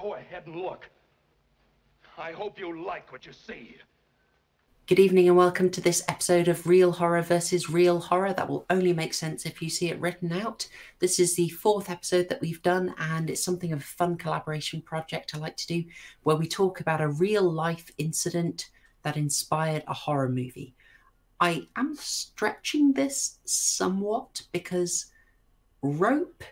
Go ahead and look. I hope you like what you see. Good evening and welcome to this episode of Real Horror versus Reel Horror. That will only make sense if you see it written out. This is the fourth episode that we've done, and it's something of a fun collaboration project I like to do where we talk about a real life incident that inspired a horror movie. I am stretching this somewhat because Rope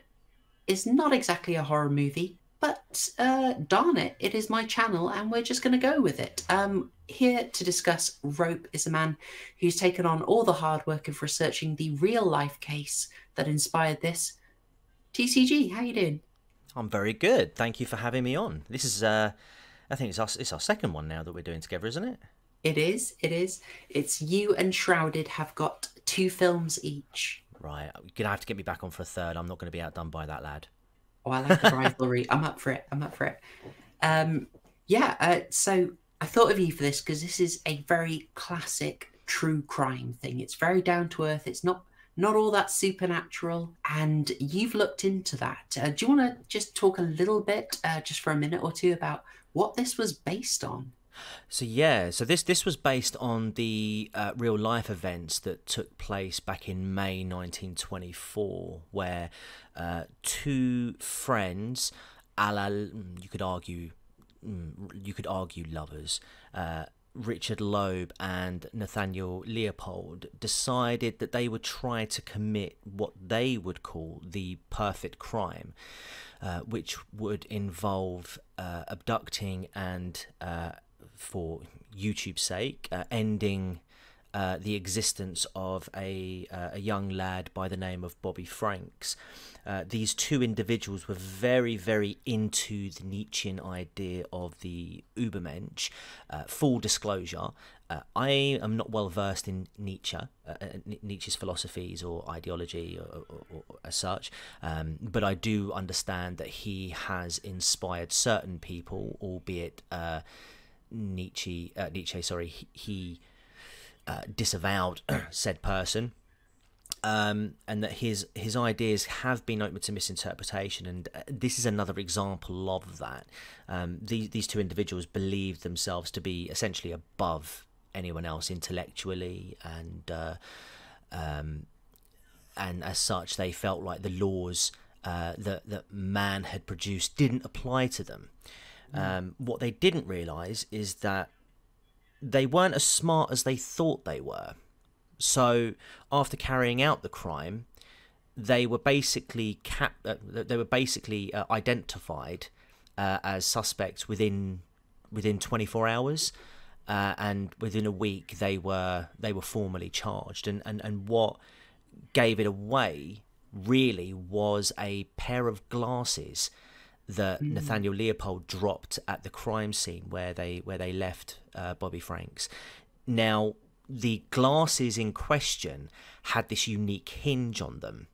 is not exactly a horror movie, but uh, darn it, it is my channel and we're just going to go with it. Um, here to discuss Rope is a man who's taken on all the hard work of researching the real life case that inspired this. TCG, how you doing? I'm very good. Thank you for having me on. This is, uh, I think it's our, it's our second one now that we're doing together, isn't it? It is. It is. It's you and Shrouded have got two films each. Right. You're gonna have to get me back on for a third. I'm not going to be outdone by that lad. Oh, I like the rivalry. I'm up for it. I'm up for it. Um, yeah. Uh, so I thought of you for this because this is a very classic true crime thing. It's very down to earth. It's not not all that supernatural, and you've looked into that. Uh, do you want to just talk a little bit, uh, just for a minute or two, about what this was based on? So yeah, so this this was based on the uh, real life events that took place back in May 1924, where uh, two friends, a la, mm, you could argue, mm, you could argue lovers. Uh, Richard Loeb and Nathaniel Leopold decided that they would try to commit what they would call the perfect crime, uh, which would involve uh, abducting and uh, for YouTube's sake, uh, ending uh, the existence of a, uh, a young lad by the name of Bobby Franks. Uh, these two individuals were very, very into the Nietzschean idea of the Übermensch. Uh, full disclosure, uh, I am not well versed in Nietzsche, Nietzsche's philosophies or ideology or, or, or as such, um, but I do understand that he has inspired certain people, albeit Nietzsche, uh, Nietzsche, sorry, he, he uh, disavowed said person, um, and that his his ideas have been open to misinterpretation, and uh, this is another example of that. Um, these these two individuals believed themselves to be essentially above anyone else intellectually, and uh, um, and as such, they felt like the laws uh, that that man had produced didn't apply to them. Um, what they didn't realise is that they weren't as smart as they thought they were. So after carrying out the crime, they were basically cap- uh, they were basically uh, identified uh, as suspects within within 24 hours. Uh, and within a week they were they were formally charged and, and, and what gave it away really was a pair of glasses that mm. Nathaniel Leopold dropped at the crime scene where they where they left uh, Bobby Franks. Now, the glasses in question had this unique hinge on them,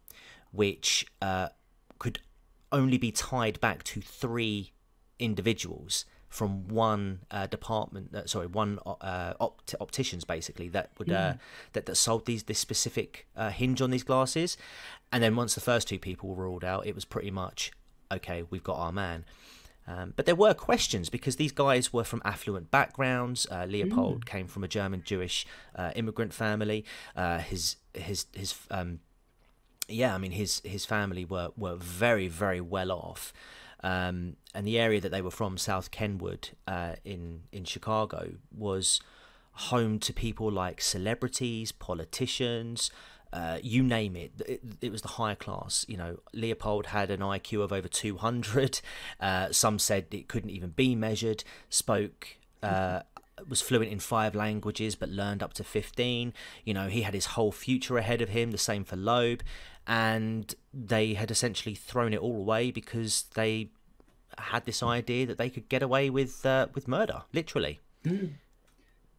which uh, could only be tied back to three individuals from one uh, department, uh, sorry, one uh, opt- opticians basically that would mm. that that sold these this specific uh, hinge on these glasses, and then once the first two people were ruled out, it was pretty much okay, we've got our man. Um, but there were questions because these guys were from affluent backgrounds. Uh, Leopold mm. came from a German Jewish uh, immigrant family. Uh, his his his um, yeah, I mean his his family were were very very well off. Um, and the area that they were from, South Kenwood uh, in in Chicago, was home to people like celebrities, politicians, uh, you name it, it, it, was the higher class. You know, Leopold had an IQ of over 200. Uh, some said it couldn't even be measured. Spoke, uh, was fluent in five languages, but learned up to 15. You know, he had his whole future ahead of him. The same for Loeb, and they had essentially thrown it all away because they had this idea that they could get away with uh, with murder, literally. Mm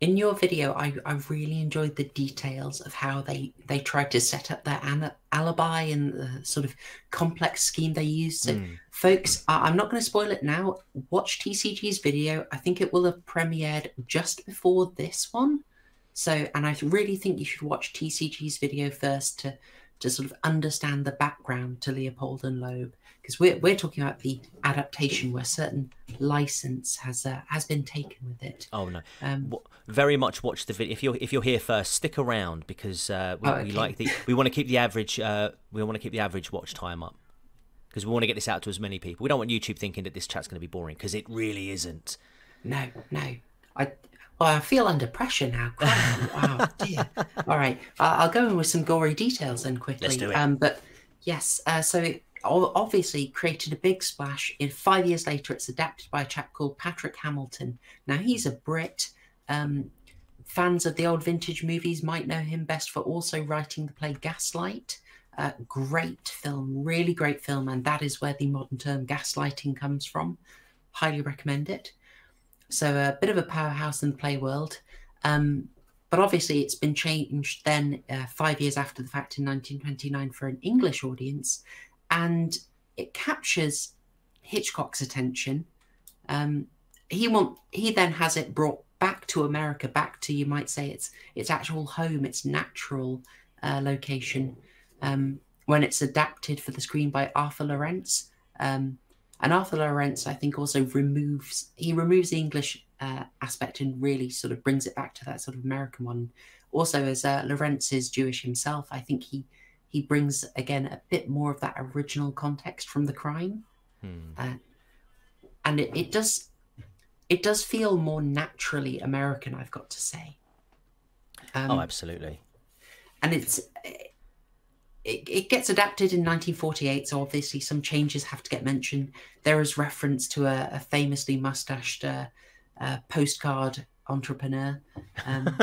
in your video, I, I really enjoyed the details of how they, they tried to set up their an- alibi and the sort of complex scheme they used. So, mm. folks, I, I'm not going to spoil it now. Watch TCG's video. I think it will have premiered just before this one. So, and I really think you should watch TCG's video first to to sort of understand the background to Leopold and Loeb because we're we're talking about the adaptation where certain license has uh, has been taken with it. Oh no! Um, Very much watch the video. If you're if you're here first, stick around because uh, we, Oh, we like the we want to keep the average uh, we want to keep the average watch time up because we want to get this out to as many people. We don't want YouTube thinking that this chat's going to be boring because it really isn't. No, no. I well, I feel under pressure now. Wow, dear. All right, I'll go in with some gory details then quickly. Let's do it. Um, but yes, uh, so it obviously created a big splash. In five years later, it's adapted by a chap called Patrick Hamilton. Now he's a Brit. Um, fans of the old vintage movies might know him best for also writing the play Gaslight. Uh, great film, really great film, and that is where the modern term gaslighting comes from. Highly recommend it. So a bit of a powerhouse in the play world. Um, but obviously, it's been changed then uh, five years after the fact in 1929 for an English audience, and it captures Hitchcock's attention. Um, he want he then has it brought back to America, back to you might say its its actual home, its natural uh, location. Um, when it's adapted for the screen by Arthur Laurents, um, and Arthur Laurents, I think, also removes he removes the English uh, aspect and really sort of brings it back to that sort of American one. Also, as uh, Laurents is Jewish himself, I think he he brings again a bit more of that original context from the crime, uh, and it, it does it does feel more naturally American. I've got to say. Um, oh, absolutely. and it's it, it gets adapted in 1948 so obviously some changes have to get mentioned. There is reference to a, a famously mustached uh, uh, postcard entrepreneur. Um,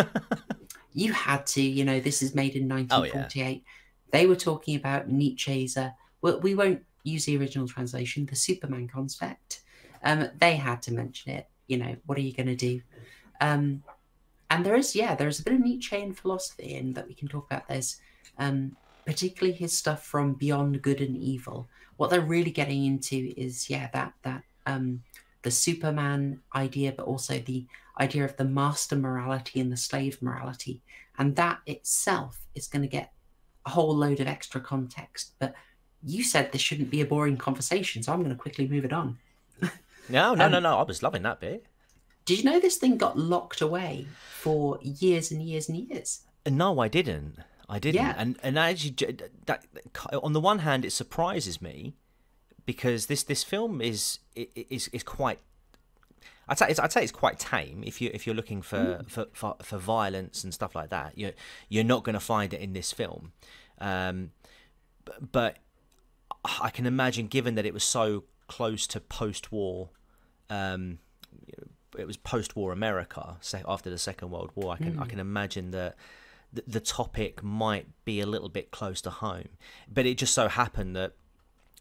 you had to you know this is made in Oh, 1948 they were talking about nietzsche's uh, well, we won't use the original translation the superman concept. Um, they had to mention it you know what are you going to do? Um, and there is yeah there's a bit of nietzschean philosophy in that we can talk about there's um, particularly his stuff from beyond good and evil what they're really getting into is yeah that that um, the superman idea but also the idea of the master morality and the slave morality and that itself is going to get a whole load of extra context but you said this shouldn't be a boring conversation so i'm going to quickly move it on No, no, Um, no, no. I was loving that bit. did you know this thing got locked away for years and years and years No, I didn't. I didn't. Yeah. And and actually, that, on the one hand, it surprises me because this this film is is is quite. I'd say it's, I'd say it's quite tame if you if you're looking for, for, for, for violence and stuff like that. You're you're not going to find it in this film, um, but I can imagine, given that it was so close to post-war, um, it was post-war America after the Second World War. I can I can imagine that the, the topic might be a little bit close to home, but it just so happened that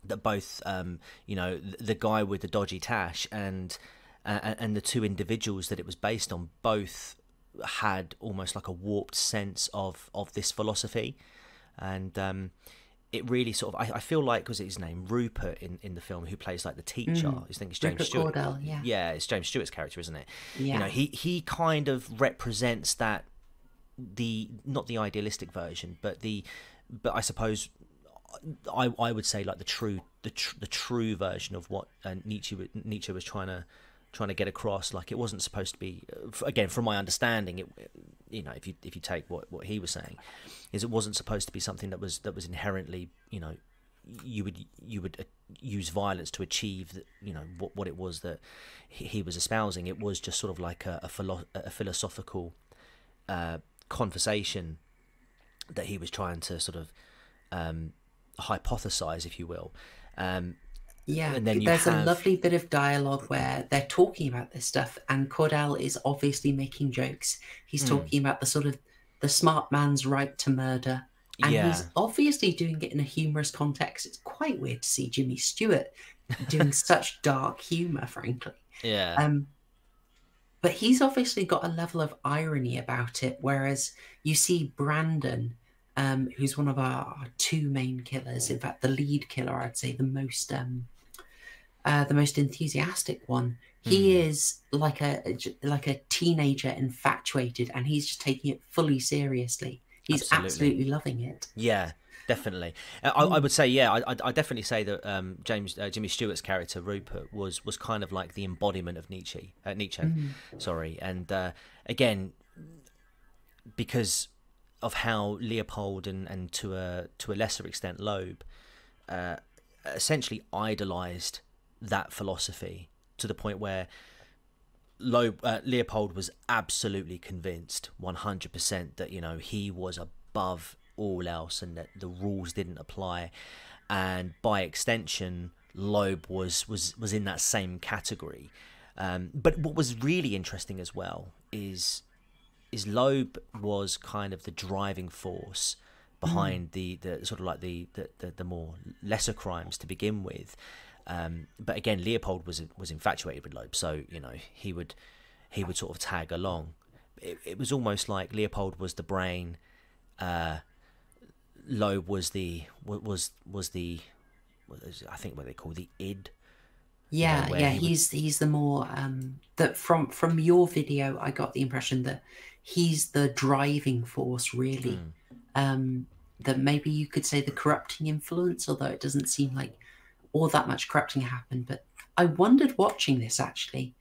that both um, you know the, guy with the dodgy tash and uh, and the two individuals that it was based on both had almost like a warped sense of of this philosophy. And um it really sort of I, I feel like was it his name? Rupert in, in the film who plays like the teacher. I think it's James Rupert Stewart. Cadell, yeah. yeah it's James Stewart's character isn't it? Yeah. you know he he kind of represents that the not the idealistic version but the but I suppose I I would say like the true the tr- the true version of what uh, Nietzsche Nietzsche was trying to trying to get across. Like it wasn't supposed to be uh, again from my understanding. It you know if you if you take what what he was saying, is it wasn't supposed to be something that was that was inherently you know you would you would uh, use violence to achieve the, you know what what it was that he, was espousing. It was just sort of like a a, philo- a philosophical uh, conversation that he was trying to sort of um, hypothesize, if you will. Um, Yeah, And then you there's a lovely bit of dialogue where they're talking about this stuff, and Cadell is obviously making jokes. He's Hmm. talking about the sort of the smart man's right to murder, and Yeah. he's obviously doing it in a humorous context. It's quite weird to see Jimmy Stewart doing such dark humor, frankly. yeah, Um, but he's obviously got a level of irony about it, whereas you see Brandon, um, who's one of our, our two main killers. In fact, the lead killer, I'd say, the most um, uh, the most enthusiastic one. He is like a like a teenager, infatuated, and he's just taking it fully seriously. He's Absolutely. absolutely loving it. yeah. Definitely. I, I, would say, yeah, I, I definitely say that um, James uh, Jimmy Stewart's character Rupert was was kind of like the embodiment of Nietzsche. Uh, Nietzsche, mm. sorry, and uh, again, because of how Leopold and, and to a to a lesser extent Loeb uh, essentially idolized that philosophy to the point where Loeb, uh, Leopold was absolutely convinced 100% that you know he was above all else and that the rules didn't apply and by extension Loeb was was was in that same category um, but what was really interesting as well is is Loeb was kind of the driving force behind mm. the, the sort of like the, the, the, the more lesser crimes to begin with. Um, but again, Leopold was was infatuated with Loeb, so you know he would he would sort of tag along. It, it was almost like Leopold was the brain, uh, Loeb was the what was was the I think what they call the id. Yeah, you know, yeah, he he's would... he's the more um that from from your video I got the impression that he's the driving force, really. Mm. Um, that maybe you could say the corrupting influence, although it doesn't seem like all that much corrupting happened. But I wondered watching this actually,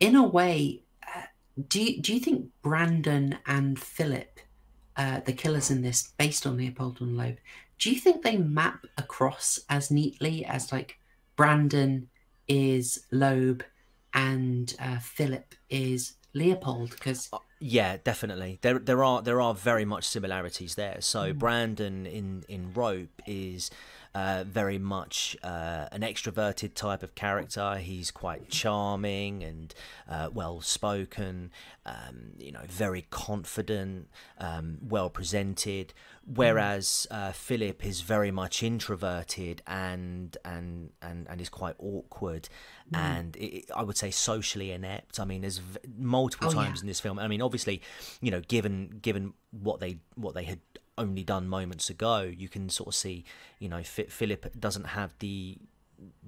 in a way, uh, do you, do you think Brandon and Philip, uh, the killers in this, based on Leopold and Loeb, do you think they map across as neatly as like Brandon is Loeb and uh, Philip is Leopold because uh, yeah, definitely. There there are there are very much similarities there. So mm. Brandon in in Rope is uh, very much uh, an extroverted type of character. He's quite charming and uh, well spoken, um, you know, very confident, um, well presented. Whereas uh, Philip is very much introverted and and and, and is quite awkward mm. and it, I would say socially inept. I mean, there's v- multiple oh, times yeah. in this film. I mean, obviously, you know, given given what they what they had only done moments ago, you can sort of see, you know, Philip doesn't have the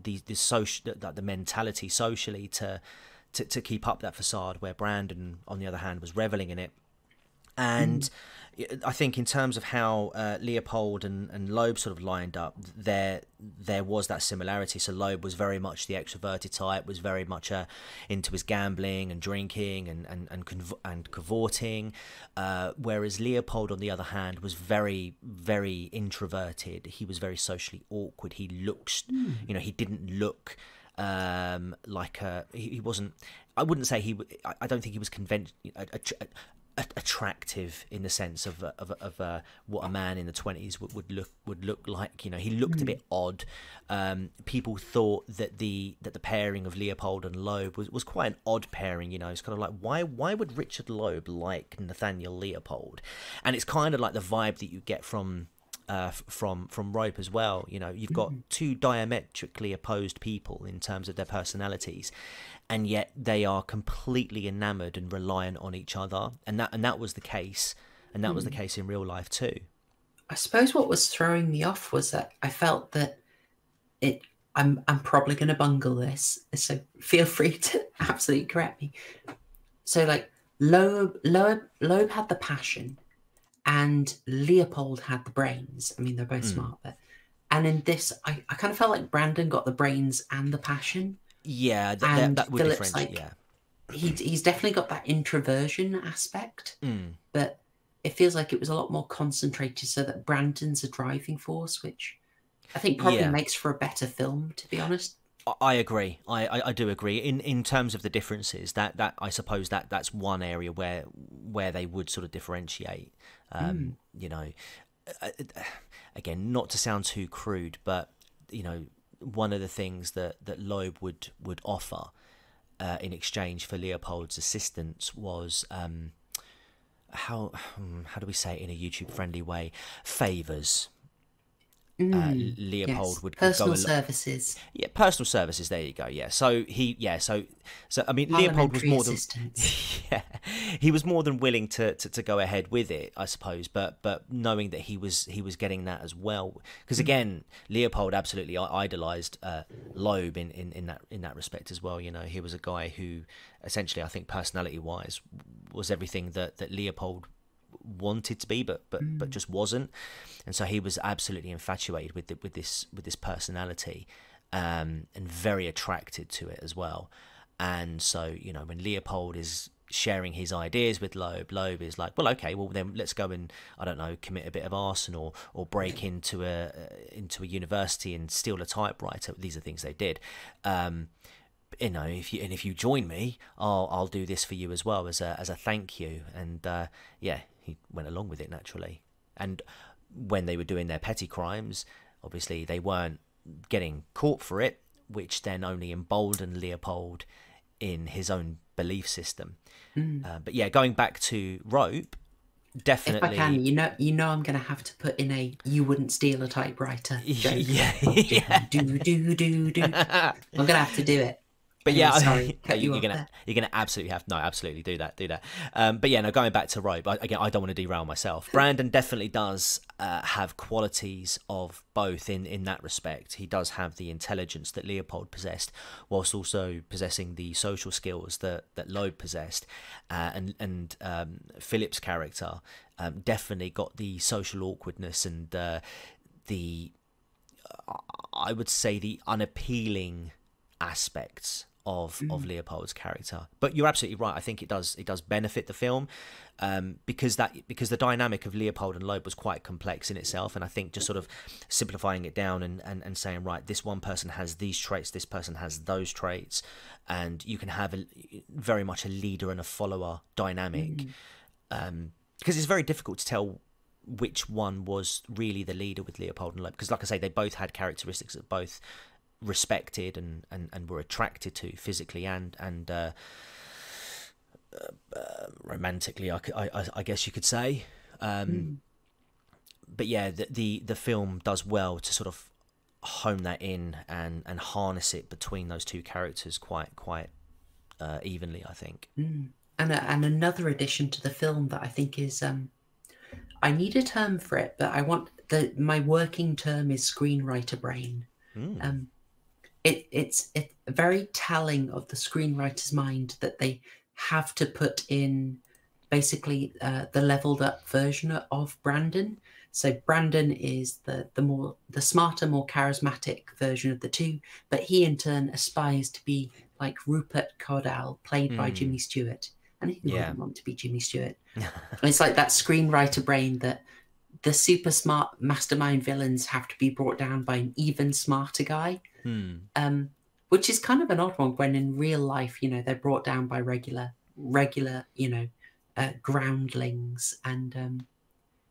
the the social the, the mentality socially to, to to keep up that facade. Where Brandon, on the other hand, was reveling in it, and. Mm I think in terms of how uh, Leopold and, and Loeb sort of lined up, there there was that similarity. So Loeb was very much the extroverted type, was very much uh, into his gambling and drinking and and and, conv- and cavorting, uh, whereas Leopold, on the other hand, was very very introverted. He was very socially awkward. He looks, mm. you know, he didn't look um, like a he, he wasn't. I wouldn't say he. I don't think he was conventional attractive in the sense of of, of uh, what a man in the twenties would, would look would look like. You know, he looked mm. a hmm. bit odd. Um, people thought that the that the pairing of Leopold and Loeb was, was quite an odd pairing. You know, it's kind of like why why would Richard Loeb like Nathaniel Leopold? And it's kind of like the vibe that you get from uh, from from Rope as well. You know, you've got mm-hmm. two diametrically opposed people in terms of their personalities, and yet they are completely enamored and reliant on each other. And that and that was the case, and that mm. was the mm. case in real life too. I suppose what was throwing me off was that I felt that it. I'm I'm probably going to bungle this, so feel free to absolutely correct me. So like Loeb Loeb Loeb had the passion and Leopold had the brains. I mean, they're both mm. smart, but and in this, I, I kind of felt like Brandon got the brains and the passion. Yeah, th- and that, that would Philip's like, yeah. He, he's definitely got that introversion aspect, mm. but it feels like it was a lot more concentrated so that Brandon's a driving force, which I think probably yeah. makes for a better film, to be honest. I agree. I, I, I, do agree. In in terms of the differences, that, that I suppose that that's one area where where they would sort of differentiate. Um, mm. You know, uh, uh, again, not to sound too crude, but you know, one of the things that that Loeb would would offer uh, in exchange for Leopold's assistance was. Um, how hmm, how do we say it in a YouTube friendly way? Favors, mm, uh, Leopold yes. would personal go services. Yeah, personal services. There you go. Yeah. So he, yeah. So, so I mean, Leopold was more than yeah, he was more than willing to, to, to go ahead with it, I suppose. But but knowing that he was he was getting that as well, because mm. again, Leopold absolutely idolized uh, Loeb in, in, in that in that respect as well. You know, he was a guy who essentially, I think, personality wise, was everything that that Leopold wanted to be, but but Mm. but just wasn't. And so he was absolutely infatuated with the, with this with this personality, um, and very attracted to it as well. And so you know when Leopold is sharing his ideas with Loeb, Loeb is like, well, okay, well then let's go and I don't know commit a bit of arson or or break into a into a university and steal a typewriter. These are things they did. Um, you know, if you and if you join me, I'll I'll do this for you as well as a as a thank you. And uh, yeah, he went along with it naturally. And when they were doing their petty crimes, obviously they weren't getting caught for it, which then only emboldened Leopold in his own belief system. Uh, but yeah, going back to rope, If definitely. I can, you know, you know, I'm going to have to put in a "you wouldn't steal a typewriter." joke. yeah, yeah. do do do do. I'm going to have to do it. But yeah, sorry, yeah, cut you you're gonna there. you're gonna absolutely have no, absolutely do that, do that. Um, but yeah, no, going back to rope I, again. I don't want to derail myself. Brandon definitely does uh, have qualities of both in in that respect. He does have the intelligence that Leopold possessed, whilst also possessing the social skills that that Loeb possessed, uh, and and um, Philip's character um, definitely got the social awkwardness and uh, the I would say the unappealing aspects of of Leopold's character. But you're absolutely right. I think it does it does benefit the film um, because that because the dynamic of Leopold and Loeb was quite complex in itself. And I think just sort of simplifying it down and, and, and saying right, this one person has these traits, this person has those traits, and you can have a, very much a leader and a follower dynamic. Um, because it's very difficult to tell which one was really the leader with Leopold and Loeb. Because, like I say, they both had characteristics that both respected and, and, and were attracted to physically and and uh, uh, romantically. I guess you could say. Um, But yeah, the, the the film does well to sort of hone that in and and harness it between those two characters quite quite uh, evenly. I think. And a, and another addition to the film that I think is um, I need a term for it, but I want the my working term is screenwriter brain. Mm. Um, it it's it very telling of the screenwriter's mind that they have to put in basically uh, the leveled up version of Brandon. So Brandon is the the more the smarter, more charismatic version of the two, but he in turn aspires to be like Rupert Cadell, played by Mm. Jimmy Stewart, and he Yeah. wouldn't want to be Jimmy Stewart. And it's like that screenwriter brain that the super smart mastermind villains have to be brought down by an even smarter guy Hmm. um, which is kind of an odd one when in real life, you know, they're brought down by regular, regular, you know, uh, groundlings. And um,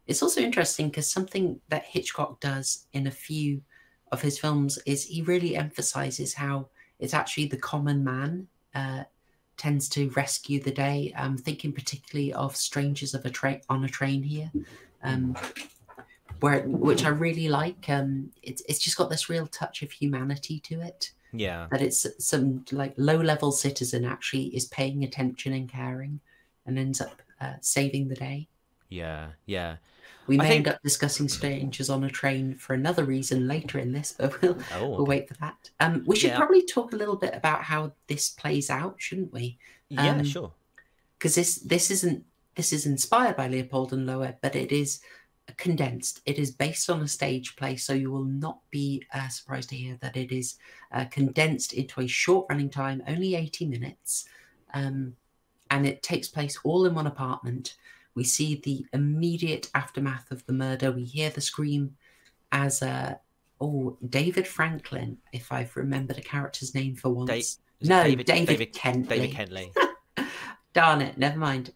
it's also interesting because something that Hitchcock does in a few of his films is he really emphasizes how it's actually the common man uh, tends to rescue the day. I'm thinking particularly of Strangers of a Train on a Train here. Um, where, which I really like. Um, it's it's just got this real touch of humanity to it Yeah. that it's some like low level citizen actually is paying attention and caring and ends up uh, saving the day. Yeah. Yeah. We may think- end up discussing strangers on a train for another reason later in this, but we'll Oh. we'll wait for that. Um, we should Yeah. probably talk a little bit about how this plays out, shouldn't we? Yeah. um, sure. Because this this isn't this is inspired by Leopold and Loeb, but it is condensed. It is based on a stage play, so you will not be uh, surprised to hear that it is uh, condensed into a short running time, only 80 minutes. Um, and it takes place all in one apartment. We see the immediate aftermath of the murder. We hear the scream as uh, oh David Franklin, if I've remembered a character's name for once. Da- no, David- David, David- Kentley. David Kentley. Darn it, never mind.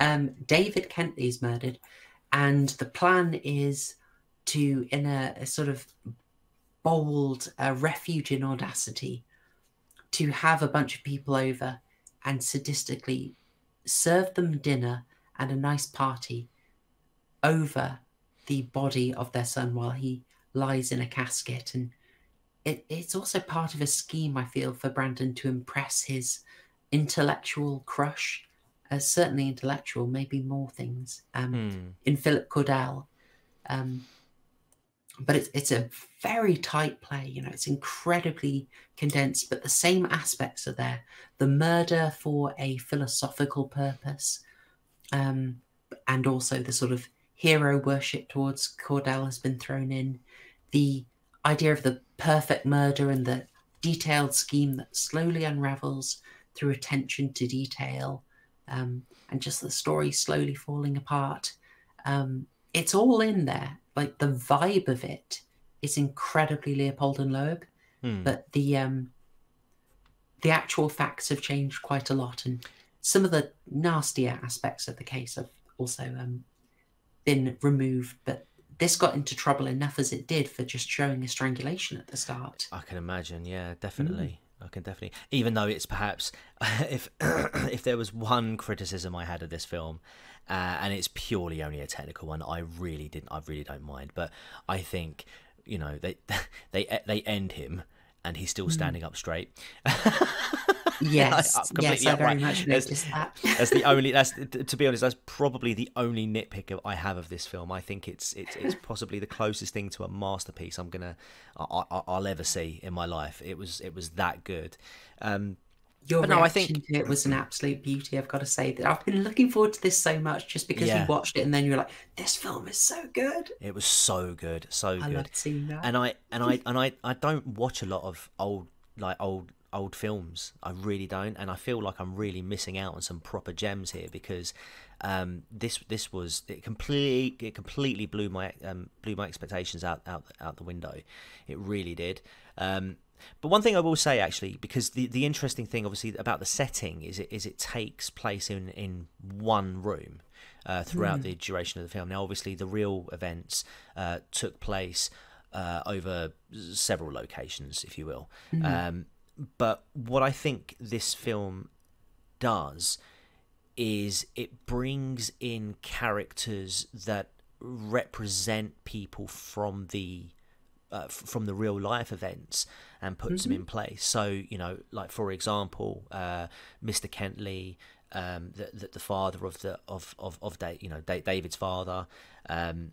Um, David Kentley is murdered, and the plan is to, in a, a sort of bold uh, refuge in audacity, to have a bunch of people over and sadistically serve them dinner and a nice party over the body of their son while he lies in a casket. And it, it's also part of a scheme, I feel, for Brandon to impress his intellectual crush, uh, certainly intellectual, maybe more things, um, Hmm. in Philip Cadell. Um, but it's it's a very tight play, you know, it's incredibly condensed, but the same aspects are there. The murder for a philosophical purpose, um, and also the sort of hero worship towards Cadell has been thrown in. The idea of the perfect murder and the detailed scheme that slowly unravels through attention to detail um, and just the story slowly falling apart. Um, it's all in there. Like the vibe of it is incredibly Leopold and Loeb, Hmm. but the um, the actual facts have changed quite a lot, and some of the nastier aspects of the case have also um, been removed. But this got into trouble enough as it did for just showing a strangulation at the start. I can imagine. Yeah, definitely. I can definitely. Even though it's perhaps if if there was one criticism I had of this film, uh, and it's purely only a technical one, I really didn't. I really don't mind. But I think you know they they they end him and he's still standing up straight. Yes, I'm completely yes, I very much That's- noticed that. That's the only. That's to be honest. That's probably the only nitpick of- I have of this film. I think it's it's it's possibly the closest thing to a masterpiece I'm gonna I, I, I'll ever see in my life. It was it was that good. Um, Your But no, I think- it was an absolute beauty. I've got to say that I've been looking forward to this so much, just because Yeah. you watched it and then you were like, "This film is so good." it was so good, so good. I good. loved seeing that. and I and I and I I don't watch a lot of old like old old films. I really don't, and I feel like I'm really missing out on some proper gems here because um, this this was it completely it completely blew my um, blew my expectations out out out the window. It really did. Um, but one thing I will say actually, because the, the interesting thing obviously about the setting is it is it takes place in in one room uh, throughout the duration of the film. Now, obviously, the real events uh, took place uh, over several locations, if you will. Um, but what I think this film does is it brings in characters that represent people from the uh, from the real life events and puts them in place. So you know, like for example, uh, Mr. Kentley, um, the, the the father of the of of of da- you know da- David's father. Um,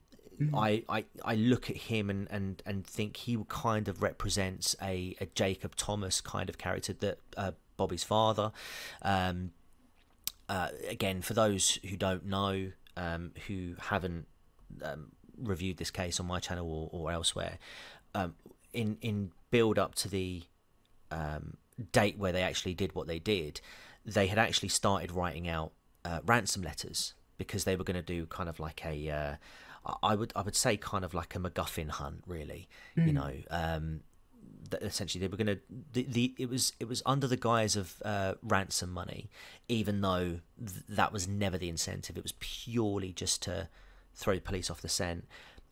I, I I look at him and, and, and think he kind of represents a, a Jacob Thomas kind of character that uh, Bobby's father. Um, uh, again, for those who don't know, um, who haven't um, reviewed this case on my channel or, or elsewhere, um, in in build up to the um, date where they actually did what they did, they had actually started writing out uh, ransom letters because they were going to do kind of like a, uh, I would I would say kind of like a MacGuffin hunt, really. You know, um, essentially they were going to the, the it was it was under the guise of uh, ransom money, even though th- that was never the incentive. It was purely just to throw the police off the scent.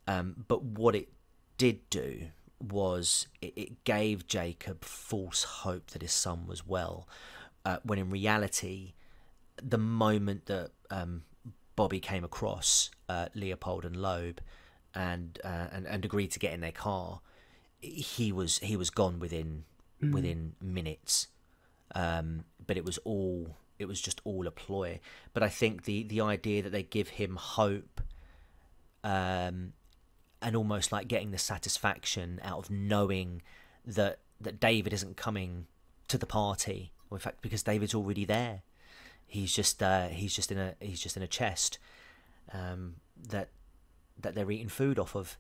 Um, but what it did do was it, it gave Jacob false hope that his son was well, uh, when in reality, the moment that um, Bobby came across uh, Leopold and Loeb, and, uh, and and agreed to get in their car, he was he was gone within within minutes. Um, but it was all it was just all a ploy. But I think the the idea that they give him hope, um, and almost like getting the satisfaction out of knowing that that David isn't coming to the party. Well, in fact, because David's already there, he's just uh, he's just in a he's just in a chest um, that that they're eating food off of.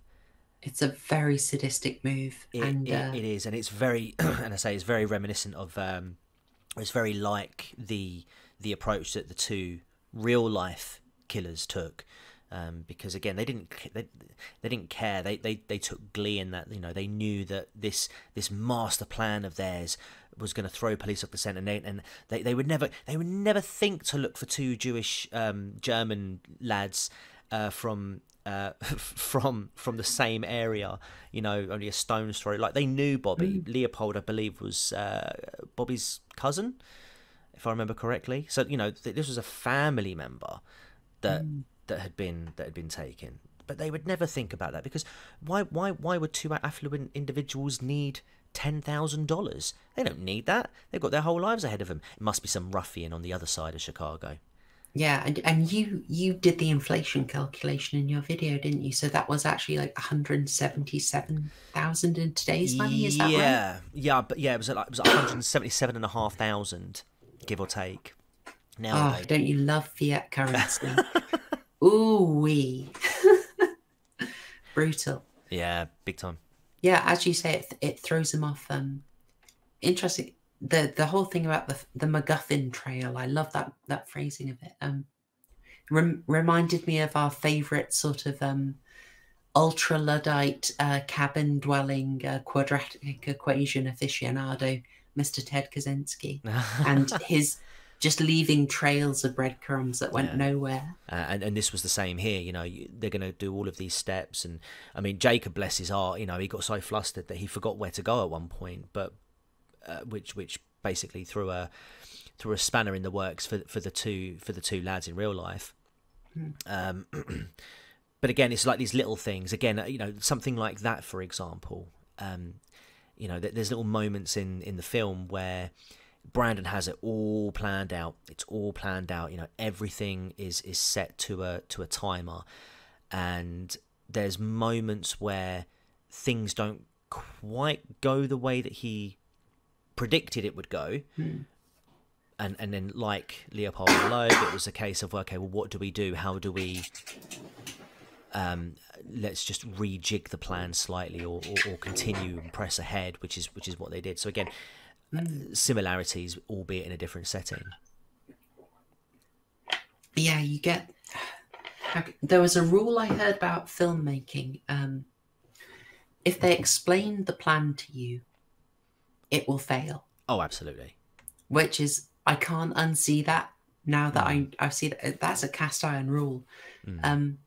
It's a very sadistic move, It, and it, uh, it is, and it's very, and I say it's very reminiscent of. Um, it's very like the the approach that the two real life killers took, um, because again they didn't they, they didn't care. They, they they took glee in that you know they knew that this this master plan of theirs was going to throw police off the scent, and they and they, they would never they would never think to look for two Jewish um, German lads uh, from uh, from from the same area, you know, only a stone's throw. Like they knew Bobby Leopold, I believe, was uh, Bobby's cousin, if I remember correctly. So you know, th- this was a family member that that had been that had been taken. But they would never think about that because why why why would two affluent individuals need ten thousand dollars? They don't need that. They've got their whole lives ahead of them. It must be some ruffian on the other side of Chicago. yeah, and and you you did the inflation calculation in your video, didn't you? So that was actually like one hundred seventy-seven thousand in today's money. Is that right? yeah, yeah, but yeah, it was like it was one hundred seventy-seven and a half thousand, give or take. Oh, don't you love fiat currency? Ooh wee. Brutal. Yeah, big time. Yeah, as you say, it, it throws them off. Um, interesting. The the whole thing about the the MacGuffin trail. I love that that phrasing of it. Um, rem- reminded me of our favorite sort of um, ultra luddite uh, cabin dwelling uh, quadratic equation aficionado, Mr. Ted Kaczynski, and his just leaving trails of breadcrumbs that went Yeah. nowhere. Uh, and and this was the same here. You know, they're going to do all of these steps, and I mean, Jacob, bless his heart, you know, he got so flustered that he forgot where to go at one point, but uh, which which basically threw a threw a spanner in the works for for the two for the two lads in real life. Um, but again, it's like these little things. Again, uh, you know, something like that, for example. Um, you know, th- there's little moments in in the film where Brandon has it all planned out. It's all planned out. You know, everything is is set to a to a timer, and there's moments where things don't quite go the way that he predicted it would go. And and then like Leopold Loeb, it was a case of okay, well, what do we do? How do we um, let's just rejig the plan slightly or, or, or continue and press ahead, which is which is what they did. So again, uh, similarities, albeit in a different setting. yeah, you get. There was a rule I heard about filmmaking. Um, if they explain the plan to you, it will fail. Oh, absolutely. Which is, I can't unsee that now that I I see that that's a cast iron rule. Um,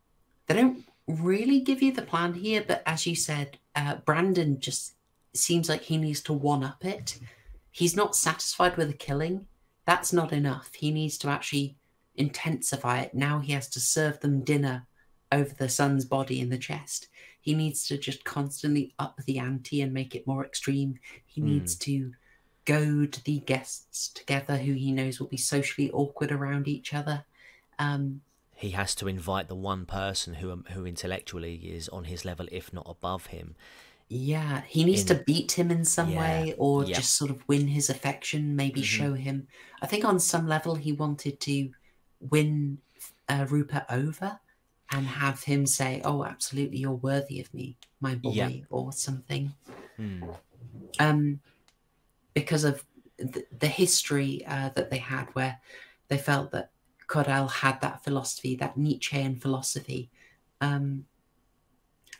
they don't really give you the plan here, but as you said, uh, Brandon just seems like he needs to one up it. He's not satisfied with the killing. That's not enough. He needs to actually intensify it. Now he has to serve them dinner over the son's body in the chest. He needs to just constantly up the ante and make it more extreme. He needs to goad the guests together who he knows will be socially awkward around each other. Um, He has to invite the one person who who intellectually is on his level, if not above him. Yeah, he needs in- to beat him in some Yeah, way or yeah. just sort of win his affection, maybe show him. I think on some level he wanted to win uh, Rupert over and have him say, Oh, absolutely, you're worthy of me, my boy, Yeah. or something. Hmm. Um, because of th- the history uh, that they had where they felt that Cadell had that philosophy, that Nietzschean philosophy. Um,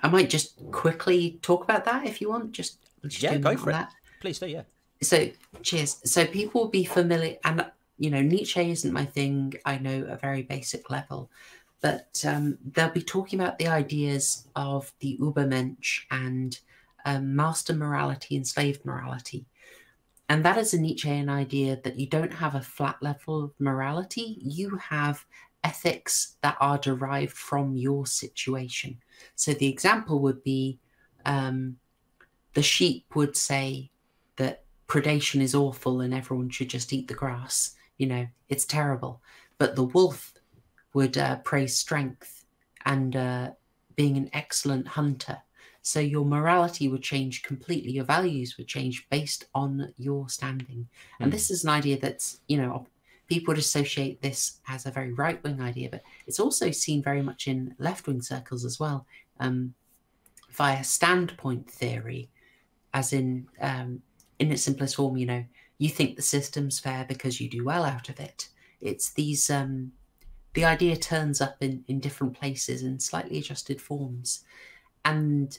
I might just quickly talk about that if you want. Just, just Yeah, go for it. that. Please do, yeah. So, cheers. So, people will be familiar, and you know, Nietzsche isn't my thing. I know a very basic level, but um, they'll be talking about the ideas of the Übermensch and um, master morality and slave morality. And that is a Nietzschean idea that you don't have a flat level of morality, you have ethics that are derived from your situation. So the example would be um, the sheep would say that predation is awful and everyone should just eat the grass. You know, it's terrible. But the wolf would uh, praise strength and uh, being an excellent hunter. So your morality would change completely. Your values would change based on your standing. And this is an idea that's, you know, people would associate this as a very right wing idea, but it's also seen very much in left wing circles as well, um, via standpoint theory, as in, um, in its simplest form, you know, you think the system's fair because you do well out of it. It's these, um, the idea turns up in, in different places in slightly adjusted forms. And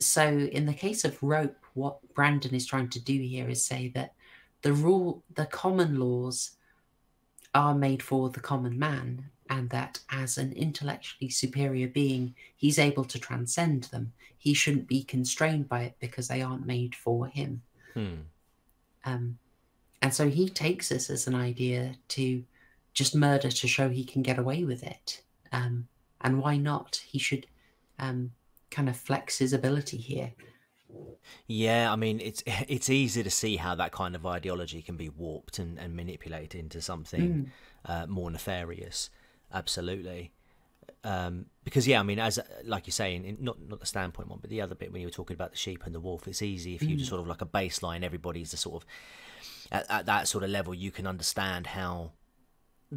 so, in the case of rope, what Brandon is trying to do here is say that the rule, the common laws are made for the common man, and that as an intellectually superior being, he's able to transcend them. He shouldn't be constrained by it because they aren't made for him. Hmm. Um, and so he takes this as an idea to just murder to show he can get away with it. Um, and why not? He should um, kind of flex his ability here. Yeah, I mean, it's it's easy to see how that kind of ideology can be warped and, and manipulated into something uh, more nefarious. Absolutely. Um, because yeah, I mean, as like you're saying, in, not not the standpoint one, but the other bit when you were talking about the sheep and the wolf, it's easy if you just sort of like a baseline, everybody's the sort of at, at that sort of level, you can understand how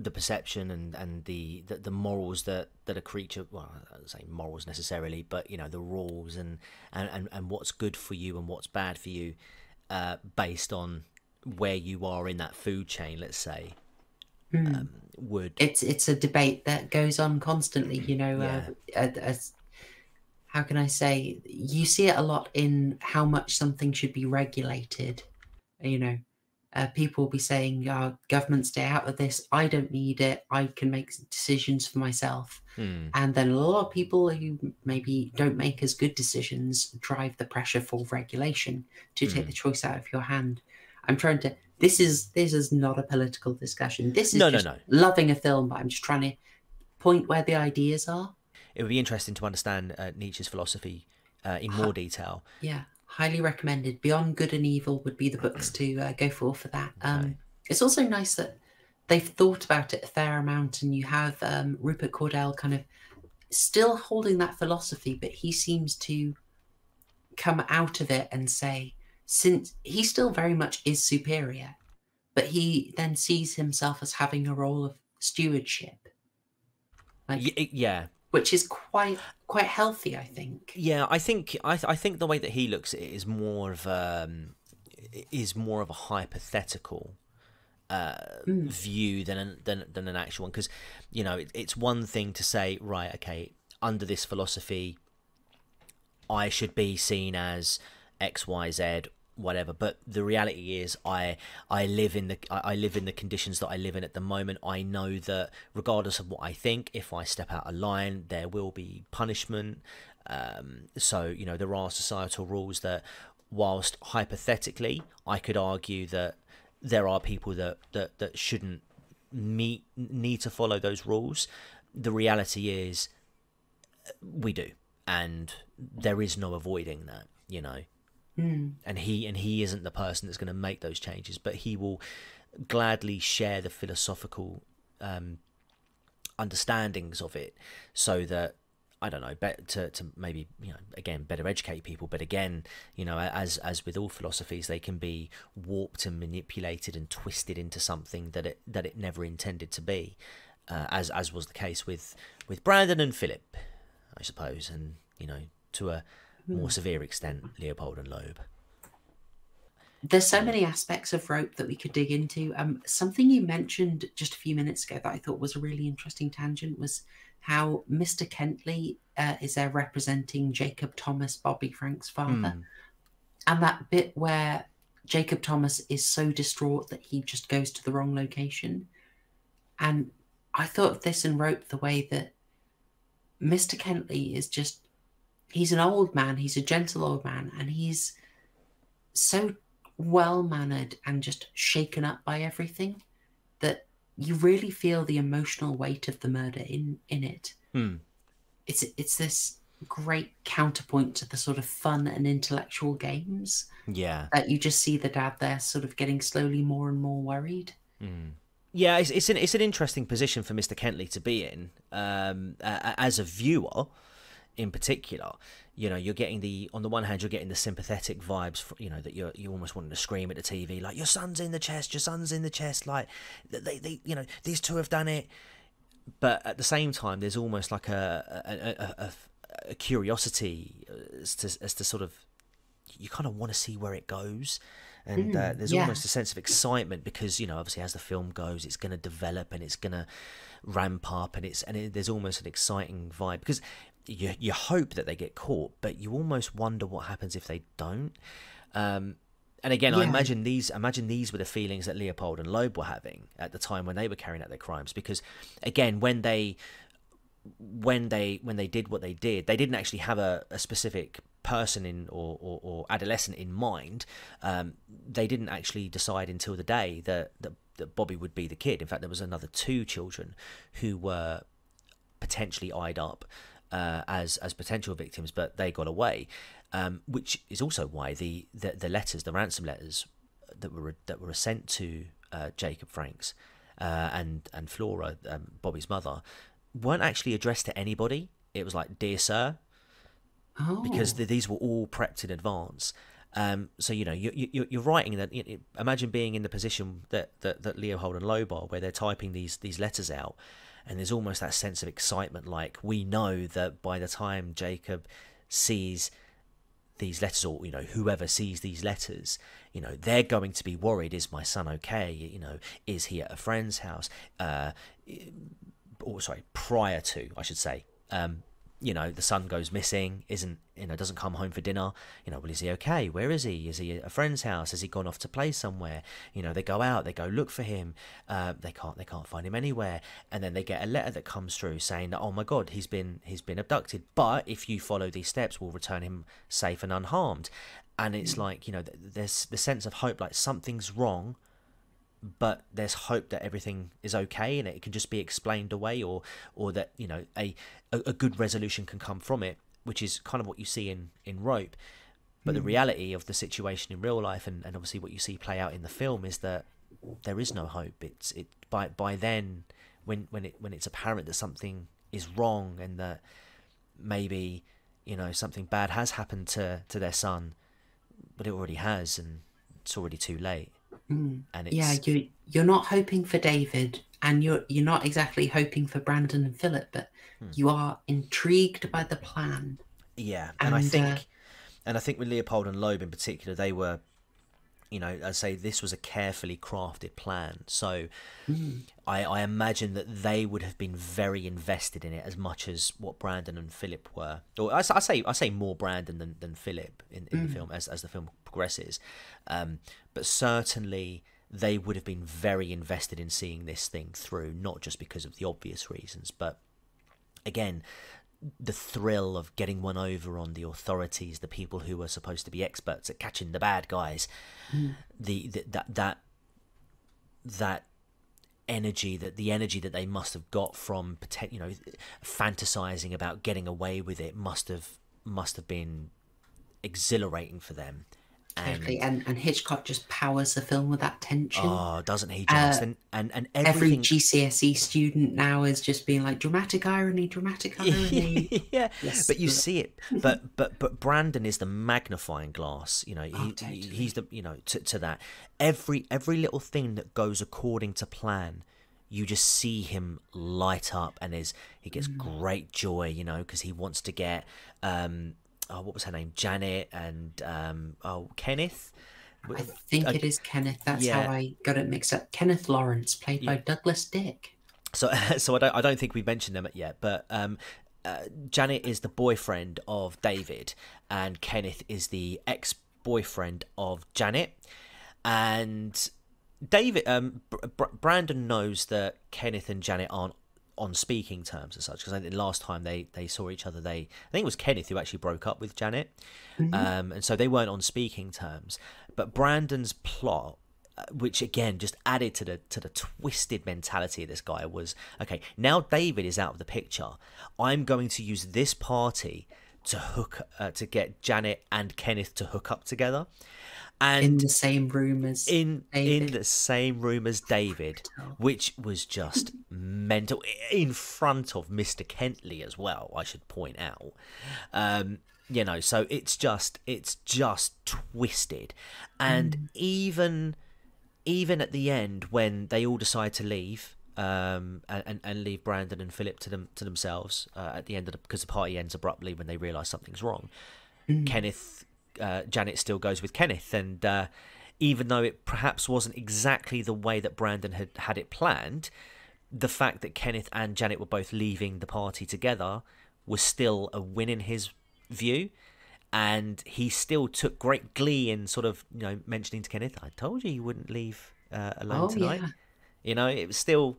the perception and and the, the the morals that that a creature well I don't say morals necessarily but you know the rules and and and, and what's good for you and what's bad for you uh, based on where you are in that food chain let's say um, would it's it's a debate that goes on constantly you know uh, as, how can i say you see it a lot in how much something should be regulated you know uh, people will be saying oh, government stay out of this. I don't need it. I can make decisions for myself. Hmm. and then a lot of people who maybe don't make as good decisions drive the pressure for regulation to take Hmm. the choice out of your hand. I'm trying to this is this is not a political discussion. This is No, no, just no. loving a film but i'm just trying to point where the ideas are. It would be interesting to understand uh, Nietzsche's philosophy uh, in more detail. Yeah highly recommended. Beyond good and evil would be the books to uh, go for for that. Um it's also nice that they've thought about it a fair amount and you have um, rupert Cadell kind of still holding that philosophy but he seems to come out of it and say since he still very much is superior but he then sees himself as having a role of stewardship. Like yeah which is quite quite healthy i think. Yeah, I think I, th- I think the way that he looks at it is more of um, is more of a hypothetical uh, view than an, than than an actual one. Because you know it, it's one thing to say right okay under this philosophy I should be seen as X Y Z whatever but the reality is I I live in the I live in the conditions that I live in at the moment. I know that regardless of what I think if I step out of line there will be punishment. Um, so you know there are societal rules that whilst hypothetically I could argue that there are people that that, that shouldn't meet need to follow those rules the reality is we do. And there is no avoiding that you know and he and he isn't the person that's going to make those changes but he will gladly share the philosophical um, understandings of it so that I don't know, bet to, to maybe you know again better educate people, but again you know as as with all philosophies, they can be warped and manipulated and twisted into something that it that it never intended to be, uh, as as was the case with with Brandon and Philip, I suppose, and you know to a more severe extent, Leopold and Loeb. There's so many aspects of rope that we could dig into. Um, something you mentioned just a few minutes ago that I thought was a really interesting tangent was how Mr. Kentley uh, is there representing Jacob Thomas, Bobby Frank's father, Hmm. and that bit where Jacob Thomas is so distraught that he just goes to the wrong location. And I thought of this in rope the way that Mr. Kentley is just he's an old man, he's a gentle old man, and he's so well mannered and just shaken up by everything that you really feel the emotional weight of the murder in in it. Hmm. It's it's this great counterpoint to the sort of fun and intellectual games Yeah. that you just see the dad there sort of getting slowly more and more worried. Yeah, it's it's an it's an interesting position for Mr. Kentley to be in um, uh, as a viewer, in particular. You know, you're getting the on the one hand, you're getting the sympathetic vibes. For, you know that you're you almost wanting to scream at the TV like your son's in the chest, your son's in the chest. Like they they you know these two have done it, but at the same time, there's almost like a a, a, a, a curiosity as to as to sort of you kind of want to see where it goes and uh, there's yeah. almost a sense of excitement because you know obviously as the film goes it's going to develop and it's going to ramp up and it's and it, there's almost an exciting vibe because you you hope that they get caught but you almost wonder what happens if they don't um and again, I imagine these imagine these were the feelings that Leopold and Loeb were having at the time when they were carrying out their crimes. Because again, when they when they when they did what they did, they didn't actually have a, a specific person in or, or, or adolescent in mind. Um, they didn't actually decide until the day that, that that Bobby would be the kid. In fact, there was another two children who were potentially eyed up uh, as as potential victims, but they got away. Um, which is also why the, the the letters, the ransom letters that were that were sent to uh, Jacob Franks uh, and and Flora, um, Bobby's mother, weren't actually addressed to anybody. It was like, "Dear Sir," Oh, because th these were all prepped in advance. Um, so you know you, you, you're writing that. You imagine being in the position that, that, that Leopold and Loeb are, where they're typing these these letters out, and there's almost that sense of excitement. Like we know that by the time Jacob sees these letters, or you know whoever sees these letters, you know they're going to be worried. Is my son okay? You know, is he at a friend's house? Uh, or sorry, prior to I should say. Um, you know the son goes missing isn't you know doesn't come home for dinner you know well is he okay? Where is he? Is he at a friend's house? Has he gone off to play somewhere? You know they go out they go look for him uh, they can't they can't find him anywhere. And then they get a letter that comes through saying that oh my god he's been he's been abducted. But if you follow these steps we'll return him safe and unharmed. And it's mm. like you know there's the sense of hope like something's wrong but there's hope that everything is okay and it can just be explained away or or that you know a a, good resolution can come from it which is kind of what you see in in rope but mm. the hmm. reality of the situation in real life and, and obviously what you see play out in the film is that there is no hope it's it by by then when when it when it's apparent that something is wrong and that maybe you know something bad has happened to to their son but it already has and it's already too late Mm. And yeah, you you're not hoping for David, and you're you're not exactly hoping for Brandon and Philip, but hmm. you are intrigued by the plan. Yeah, and, and I think, uh, and I think with Leopold and Loeb in particular, they were, you know, I say this was a carefully crafted plan. So, mm. I I imagine that they would have been very invested in it as much as what Brandon and Philip were. Or I, I say I say more Brandon than, than Philip in, in mm. the film as as the film progresses. Um, but certainly they would have been very invested in seeing this thing through, not just because of the obvious reasons, but again, the thrill of getting one over on the authorities, the people who were supposed to be experts at catching the bad guys, mm. the, the that that that energy that the energy that they must have got from you know fantasizing about getting away with it must have must have been exhilarating for them Totally, and, and Hitchcock just powers the film with that tension. Oh, doesn't he just? Uh, and and, and everything... every GCSE student now is just being like dramatic irony, dramatic irony. yeah, yes, but you see it. But but but Brandon is the magnifying glass. You know, he, oh, totally. he's the you know to to that every every little thing that goes according to plan you just see him light up and is he gets mm. great joy you know because he wants to get um oh, what was her name? Janet and um, oh Kenneth. I think uh, it is Kenneth. That's yeah. how I got it mixed up. Kenneth Lawrence, played yeah. by Douglas Dick. So, so I don't, I don't think we've mentioned them yet, but um, uh, Janet is the boyfriend of David, and Kenneth is the ex-boyfriend of Janet, and David, um, Brandon knows that Kenneth and Janet aren't on speaking terms and such because I think last time they they saw each other they I think it was Kenneth who actually broke up with Janet. Mm-hmm. um, and so they weren't on speaking terms. But Brandon's plot uh, which again just added to the to the twisted mentality of this guy was okay now David is out of the picture I'm going to use this party to hook uh, to get Janet and Kenneth to hook up together and in the same room as in David. in the same room as David, which was just mental in front of Mister Kentley as well. I should point out, um, you know, so it's just it's just twisted, and mm. even even at the end when they all decide to leave. Um, and, and leave Brandon and Philip to them to themselves uh, at the end of the because the party ends abruptly when they realise something's wrong. Mm. Kenneth uh, Janet still goes with Kenneth, and uh, even though it perhaps wasn't exactly the way that Brandon had had it planned, the fact that Kenneth and Janet were both leaving the party together was still a win in his view. And he still took great glee in sort of, you know, mentioning to Kenneth, "I told you you wouldn't leave uh, alone oh, tonight." Yeah. You know, it was still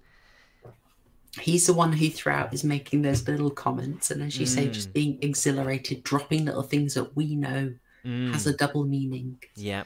he's the one who throughout is making those little comments and as you mm. say just mm. being exhilarated dropping little things that we know mm. has a double meaning. Yeah.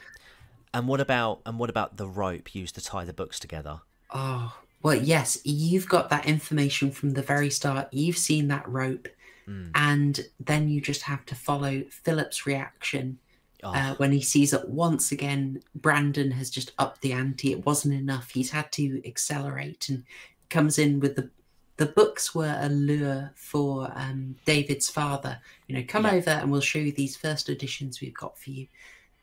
And what about and what about the rope used to tie the books together? Oh, well, yes, you've got that information from the very start. You've seen that rope, mm. and then you just have to follow Philip's reaction oh. uh, when he sees that once again Brandon has just upped the ante. It wasn't enough. He's had to accelerate and comes in with the the books were a lure for um, David's father. You know, come yeah. over and we'll show you these first editions we've got for you.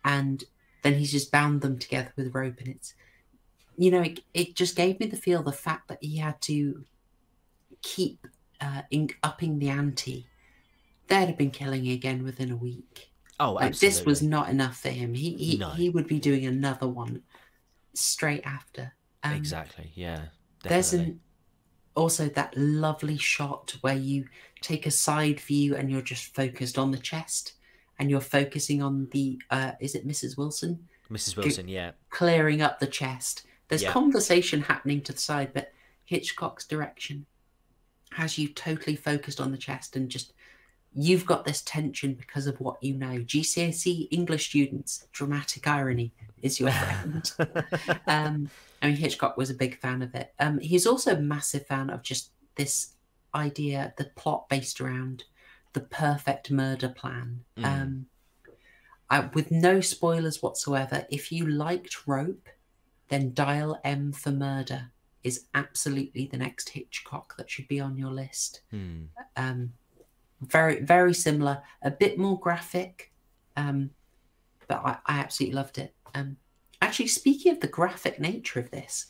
and then he's just bound them together with rope, and it's you know it, it just gave me the feel the fact that he had to keep uh, in, upping the ante. They'd have been killing again within a week. Oh, Like, this was not enough for him. He he, No. he would be doing another one straight after. Um, exactly. Yeah. There's an also that lovely shot where you take a side view and you're just focused on the chest and you're focusing on the uh is it Mrs. Wilson Mrs. Wilson. Yeah. clearing up the chest. There's Yeah. conversation happening to the side, but Hitchcock's direction has you totally focused on the chest and just you've got this tension because of what you know. GCSE English students, dramatic irony is your friend. um, I mean, Hitchcock was a big fan of it. Um, he's also a massive fan of just this idea, the plot based around the perfect murder plan. Mm. Um, I, with no spoilers whatsoever, if you liked Rope, then Dial M for Murder is absolutely the next Hitchcock that should be on your list. Hmm. Um, very, very similar, a bit more graphic, um, but I, I absolutely loved it. Um, actually, speaking of the graphic nature of this,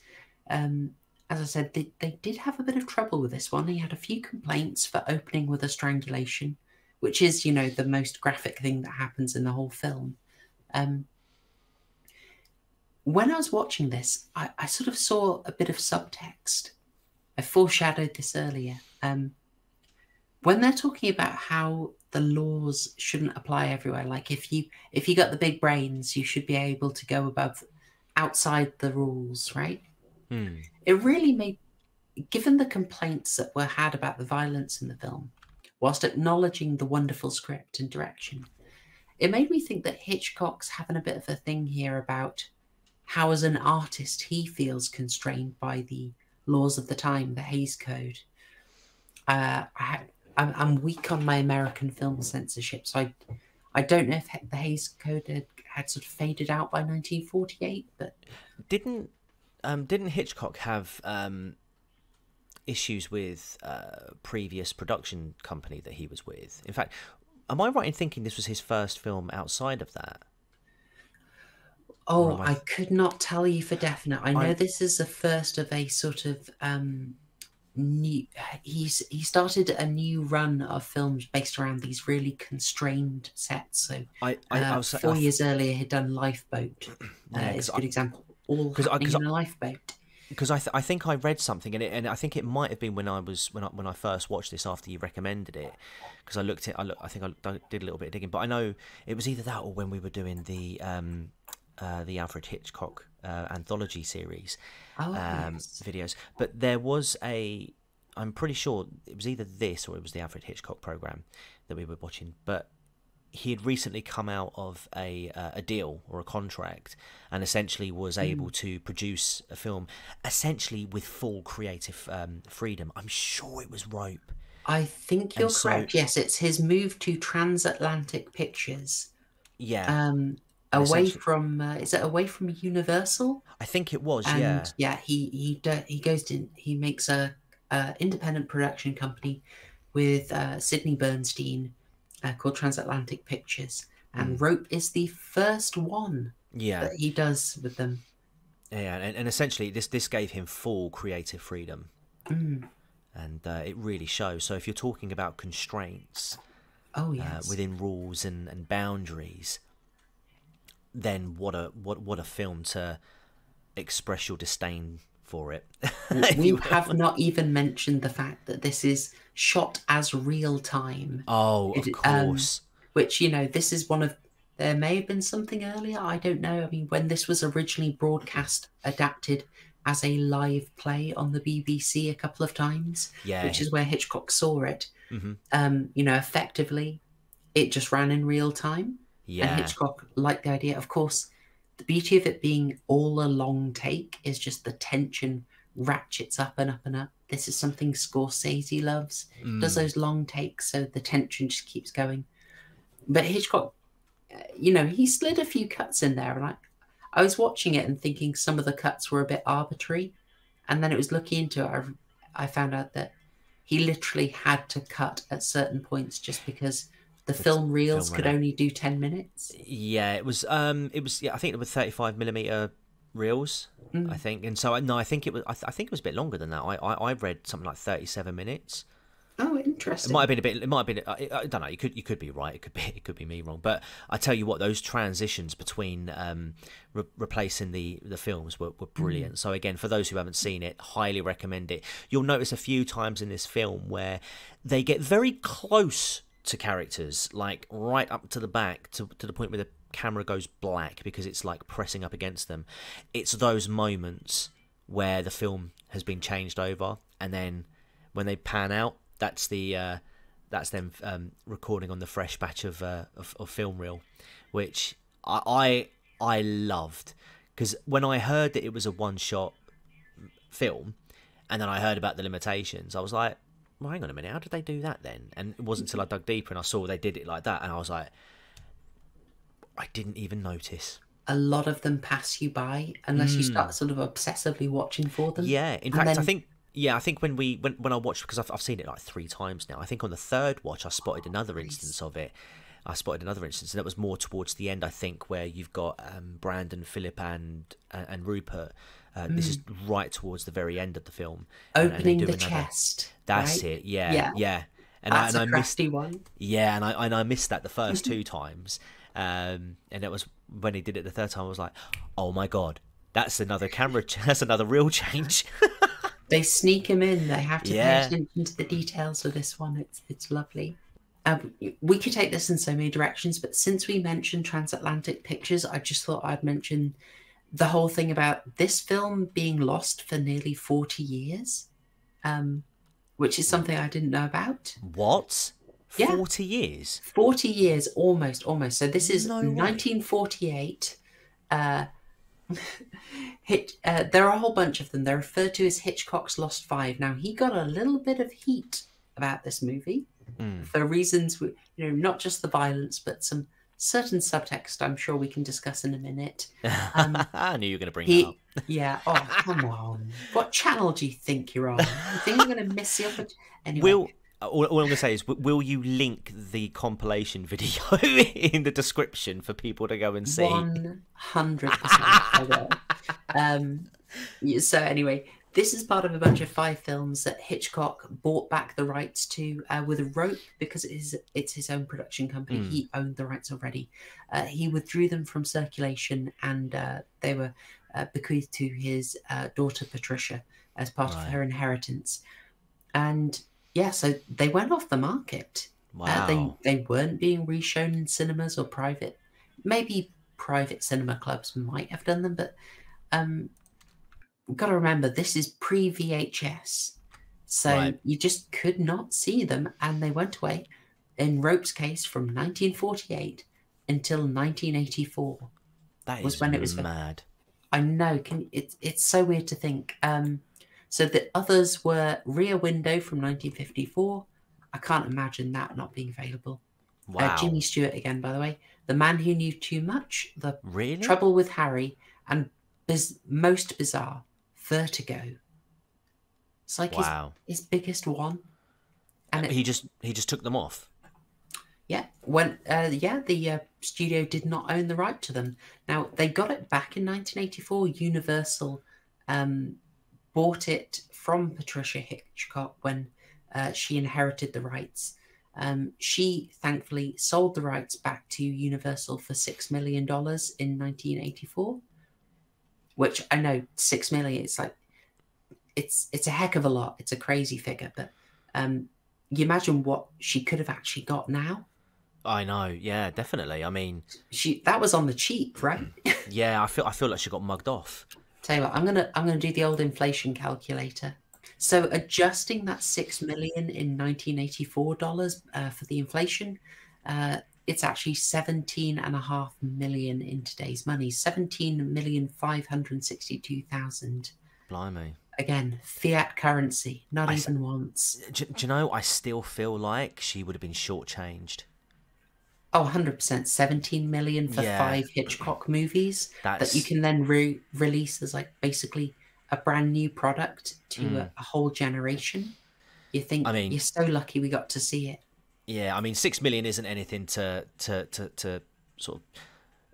um, as I said, they, they did have a bit of trouble with this one. He had a few complaints for opening with a strangulation, which is, you know, the most graphic thing that happens in the whole film. Um, when I was watching this, I, I sort of saw a bit of subtext. I foreshadowed this earlier. Um, when they're talking about how the laws shouldn't apply everywhere, like if you if you got the big brains, you should be able to go above outside the rules, right? Hmm. it really made given the complaints that were had about the violence in the film whilst acknowledging the wonderful script and direction it made me think that hitchcock's having a bit of a thing here about how as an artist he feels constrained by the laws of the time the Hays code uh, I, I'm, I'm weak on my american film censorship so i i don't know if the Hays code had, had sort of faded out by 1948 but Didn't um, didn't Hitchcock have um, issues with uh, previous production company that he was with? In fact, am I right in thinking this was his first film outside of that? Oh, I- I could not tell you for definite. I know I- this is the first of a sort of um new he's he started a new run of films based around these really constrained sets. So I I, uh, I was four I, years earlier he'd done Lifeboat. Uh, Yeah, it's 'cause a good example. All 'cause happening 'cause in a lifeboat. because I, th- I think I read something and it, and I think it might have been when I was when I, when I first watched this after you recommended it because I looked at I look I think I did a little bit of digging but I know it was either that or when we were doing the um uh, the Alfred Hitchcock uh, anthology series Oh, um, yes. videos but there was a I'm pretty sure it was either this or it was the Alfred Hitchcock program that we were watching but he had recently come out of a uh, a deal or a contract and essentially was Hmm. able to produce a film essentially with full creative um, freedom. I'm sure it was Rope. I think you're so- correct. Yes, it's his move to Transatlantic Pictures. Yeah, Um away from uh, is it away from Universal? I think it was. and yeah, yeah, he he he goes to he makes a, a independent production company with uh, Sidney Bernstein uh, called Transatlantic Pictures, and Mm. Rope is the first one yeah, that he does with them. yeah, and, and essentially this this gave him full creative freedom, Mm. and uh, it really shows. So if you're talking about constraints Oh uh, yes, within rules and, and boundaries, then what a what what a film to express your disdain for it. we have not even mentioned the fact that this is shot as real time, Oh, of um, course. which you know this is one of there may have been something earlier i don't know i mean when this was originally broadcast adapted as a live play on the bbc a couple of times yeah. which is where hitchcock saw it hmm um you know effectively it just ran in real time Yeah. and hitchcock liked the idea of course the beauty of it being all a long take is just the tension ratchets up and up and up this is something scorsese loves does Mm. those long takes so the tension just keeps going but hitchcock uh, you know he slid a few cuts in there and i i was watching it and thinking some of the cuts were a bit arbitrary and then it was looking into it i, I found out that he literally had to cut at certain points just because the film reels film could only do 10 minutes. Yeah, it was. Um, it was. Yeah, I think it was thirty-five millimeter reels. Mm. I think, and so I no, I think it was. I, th- I think it was a bit longer than that. I, I, I read something like thirty-seven minutes. Oh, interesting. It might have been a bit. It might have been. I, I don't know. You could you could be right. It could be it could be me wrong. But I tell you what, those transitions between um, re- replacing the the films were, were brilliant. So again, for those who haven't seen it, highly recommend it. You'll notice a few times in this film where they get very close to characters, like right up to the back, to to the point where the camera goes black because it's like pressing up against them. It's those moments where the film has been changed over, and then when they pan out, that's the uh, that's them um, recording on the fresh batch of uh, of, of film reel, which I I, I loved because when I heard that it was a one shot film, and then I heard about the limitations, I was like, well, hang on a minute, how did they do that then? And it wasn't until I dug deeper and I saw they did it like that, and I was like, I didn't even notice. a lot of them pass you by unless you start sort of obsessively watching for them. Hmm. Yeah, in And fact, I think yeah, I think when we when when I watched because I've I've seen it like three times now. I think on the third watch I spotted another instance of it. I spotted another instance, and that was more towards the end. I think where you've got um, Brandon, Philip, and and, and Rupert. Uh, This is right towards the very end of the film. and- and Hmm. Opening do the another- chest. That's right? it. Yeah, Yeah. yeah. And I, That's and a I missed one. yeah, and I and I missed that the first two times, um, and it was when he did it the third time. I was like, oh my god, that's another camera. Ch- that's another reel change. They sneak him in. They have to Yeah. pay attention to the details of this one. It's it's lovely. Um, we could take this in so many directions, but since we mentioned transatlantic pictures, I just thought I'd mention the whole thing about this film being lost for nearly forty years, um, which is something I didn't know about. what? Yeah. Forty years? 40 years almost almost so this is No 1948 uh hit uh, there are a whole bunch of them they're referred to as hitchcock's lost five now he got a little bit of heat about this movie Mm. for reasons you know not just the violence but some certain subtext i'm sure we can discuss in a minute Um, I knew you were going to bring he that up. yeah oh come on what channel do you think you're on you think i'm going to miss the opportunity anyway Will all, all I'm going to say is, will you link the compilation video in the description for people to go and see? One hundred percent. I will. Um, so anyway, this is part of a bunch of five films that Hitchcock bought back the rights to uh, with a rope because it is it's his own production company. Mm. He owned the rights already. Uh, he withdrew them from circulation, and uh, they were uh, bequeathed to his uh, daughter Patricia as part Right. of her inheritance. And yeah, so they went off the market. Wow. Uh, they they weren't being reshown in cinemas or private. Maybe private cinema clubs might have done them, but um, we've got to remember this is pre VHS, so Right. you just could not see them, and they went away. In Rope's case, from 1948 until 1984. that was is when it was- mad. I know. Can it's it's so weird to think. Um, so the others were Rear Window from 1954. I can't imagine that not being available. Wow. Uh, Jimmy Stewart again, by the way. The Man Who Knew Too Much, The really? Trouble with Harry, and biz- most bizarre, Vertigo. It's like Wow. his, his biggest one. And it, He just he just took them off. yeah, when uh, yeah, the uh, studio did not own the right to them. Now they got it back in 1984. Universal um, bought it from Patricia Hitchcock when uh, she inherited the rights. Um, she thankfully sold the rights back to Universal for six million dollars in 1984, which I know six million. It's like it's it's a heck of a lot. It's a crazy figure, but um, you imagine what she could have actually got now. I know. Yeah, definitely. I mean, She that was on the cheap, right? yeah, I feel I feel like she got mugged off. Tell you what, I'm gonna I'm gonna do the old inflation calculator. So adjusting that six million in 1984 dollars uh, for the inflation, uh, it's actually 17 and a half million in today's money. 17 million five hundred sixty-two thousand. Blimey. Again, fiat currency, not I s- even once. Do, do you know? I still feel like she would have been shortchanged. Oh, 100%. 17 million for Yeah. five Hitchcock movies. That's that you can then re- release as like basically a brand new product to hmm. a, a whole generation. You think I mean- you're so lucky we got to see it. Yeah, I mean, six million isn't anything to to to, to sort of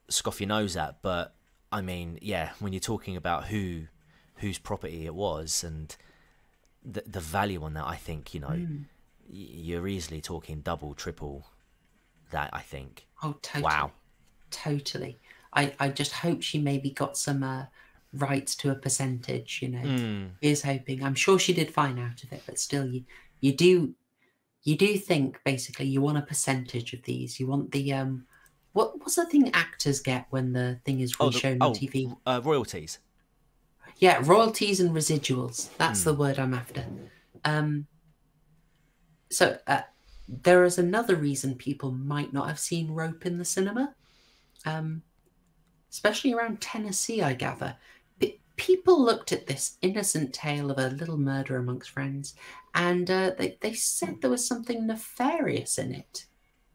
scoff your nose at, but I mean, yeah, when you're talking about who whose property it was and the the value on that, I think you know y- you're easily talking double, triple that. I think. Oh, totally. Wow. Totally. I, I just hope she maybe got some uh, rights to a percentage, you know. Hmm. Here's hoping. I'm sure she did fine out of it, but still you you do you do think basically you want a percentage of these. You want the um what what's the thing actors get when the thing is Oh, the- reshown oh, on TV? uh, royalties. Yeah, royalties and residuals. That's Hmm. the word I'm after. Um, so uh, there is another reason people might not have seen Rope in the cinema, um, especially around Tennessee, I gather. People looked at this innocent tale of a little murder amongst friends, and uh, they they said there was something nefarious in it.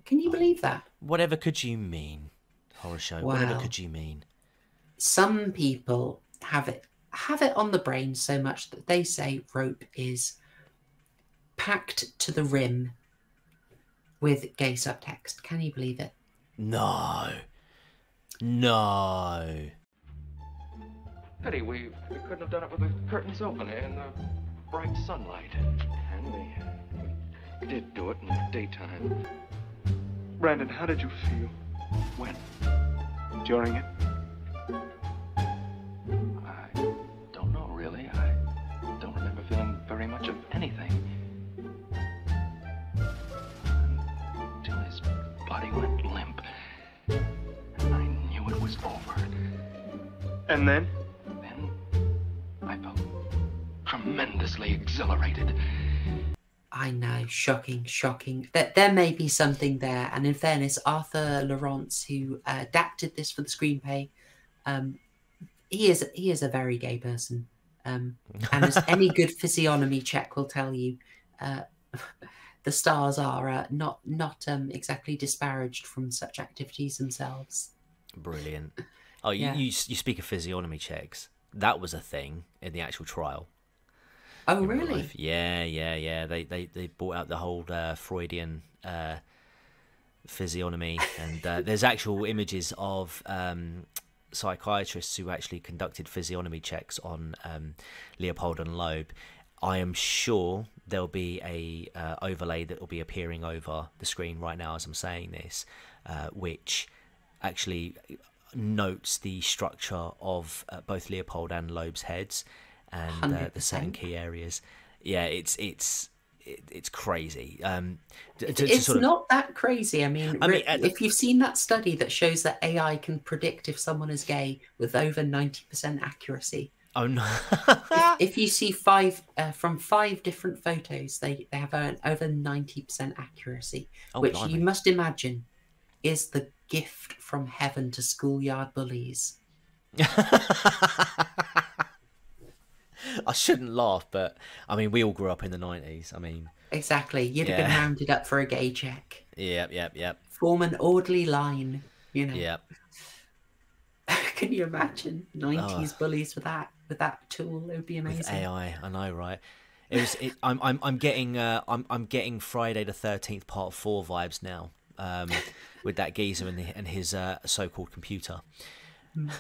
Can you believe that? Whatever could you mean? Horror show. Whatever could you mean? some people have it have it on the brain so much that they say rope is packed to the rim with gay subtext. Can you believe it? No. No. Pity we, we couldn't have done it with the curtains open and the bright sunlight. And we, we uh, did do it in the daytime. Brandon, how did you feel When? during it? I don't know, really. I don't remember feeling very much of anything. Until his body went limp. And I knew it was over. And? Then exhilarated. I know, shocking, shocking. That there may be something there. And in fairness, Arthur Laurents, who uh, adapted this for the screenplay, um, he is he is a very gay person. Um, and as any good physiognomy check will tell you, uh, the stars are uh, not not um, exactly disparaged from such activities themselves. Brilliant. Oh, you, Yeah. you you speak of physiognomy checks. That was a thing in the actual trial. Oh, really? life. Yeah, yeah, yeah. They they they brought out the whole uh, Freudian uh, physiognomy, and uh, there's actual images of um, psychiatrists who actually conducted physiognomy checks on um, Leopold and Loeb. I am sure there'll be a uh, overlay that will be appearing over the screen right now as I'm saying this, uh, which actually notes the structure of uh, both Leopold and Loeb's heads and uh, the certain key areas. Yeah, it's it's it, it's crazy. Um, to, to- to it's sort of- not that crazy. I mean, I mean, if you've seen that study that shows that AI can predict if someone is gay with over 90% accuracy, Oh no! if you see five uh, from five different photos, they, they have an over 90% accuracy, Oh, which blimey. you must imagine is the gift from heaven to schoolyard bullies. I shouldn't laugh, but I mean, we all grew up in the nineties. I mean, Exactly. You'd have been rounded up for a gay check. yep, yep, yep, Form an orderly line, you know. yep. Can you imagine 90s bullies with that with that tool? It would be amazing. With AI, I know, right? It was. It, I'm. I'm. I'm getting. Uh, I'm. I'm getting Friday the Thirteenth Part Four vibes now. Um, with that geezer and, the, and his uh, so-called computer. Hmm.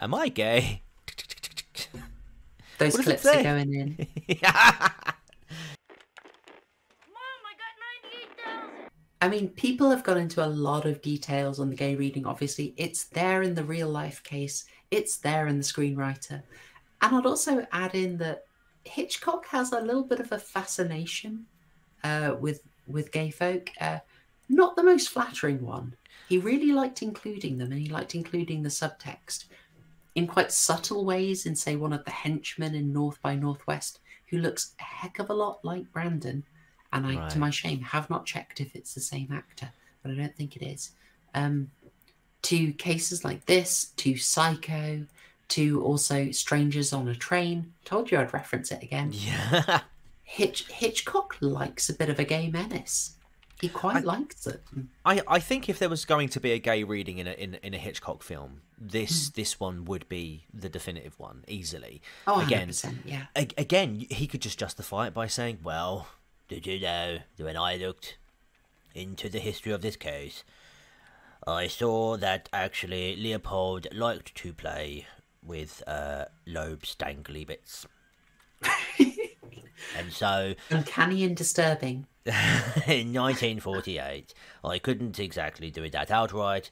Am I gay? Those What clips are going in. I mean, people have gone into a lot of details on the gay reading. Obviously, it's there in the real life case, it's there in the screenwriter. And I'd also add in that Hitchcock has a little bit of a fascination uh, with with gay folk. Uh, not the most flattering one. He really liked including them, and he liked including the subtext in quite subtle ways. In say one of the henchmen in North by Northwest, who looks a heck of a lot like Brandon, and I, Right. to my shame, have not checked if it's the same actor, but I don't think it is. Um, to cases like this, to Psycho, to also Strangers on a Train. Told you I'd reference it again. yeah. Hitch, Hitchcock likes a bit of a gay menace. He quite I- likes it. I, I think if there was going to be a gay reading in a in, in a Hitchcock film, this this one would be the definitive one easily. Oh, again, 100%, yeah. a- again, he could just justify it by saying, "Well, did you know that when I looked into the history of this case, I saw that actually Leopold liked to play with uh, Loeb's dangly bits. and so Uncanny and disturbing. in 1948, I couldn't exactly do it that outright,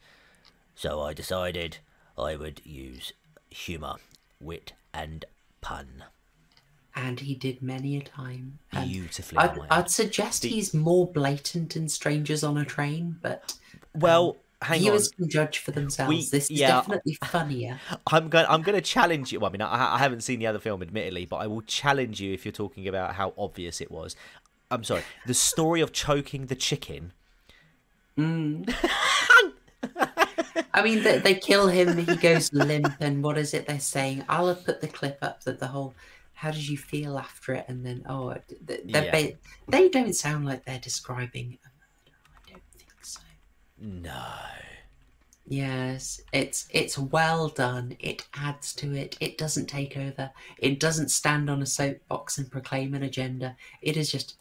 so I decided I would use humour, wit, and pun. And he did many a time. Um, Beautifully, I'd. I'd suggest he's more blatant in Strangers on a Train, but Well, hang on. viewers can judge for themselves. We- this is yeah. definitely funnier. I'm going. I'm going to challenge you. Well, I mean, I, I haven't seen the other film, admittedly, but I will challenge you if you're talking about how obvious it was. I'm sorry. The story of choking the chicken. Mm. I mean, they, they kill him, he goes limp, and what is it they're saying? I'll have put the clip up that the whole, how did you feel after it? And then, oh, they're Yeah. ba- they don't sound like they're describing a murder. I don't think so. No. Yes, it's it's well done. It adds to it. It doesn't take over. It doesn't stand on a soapbox and proclaim an agenda. It is just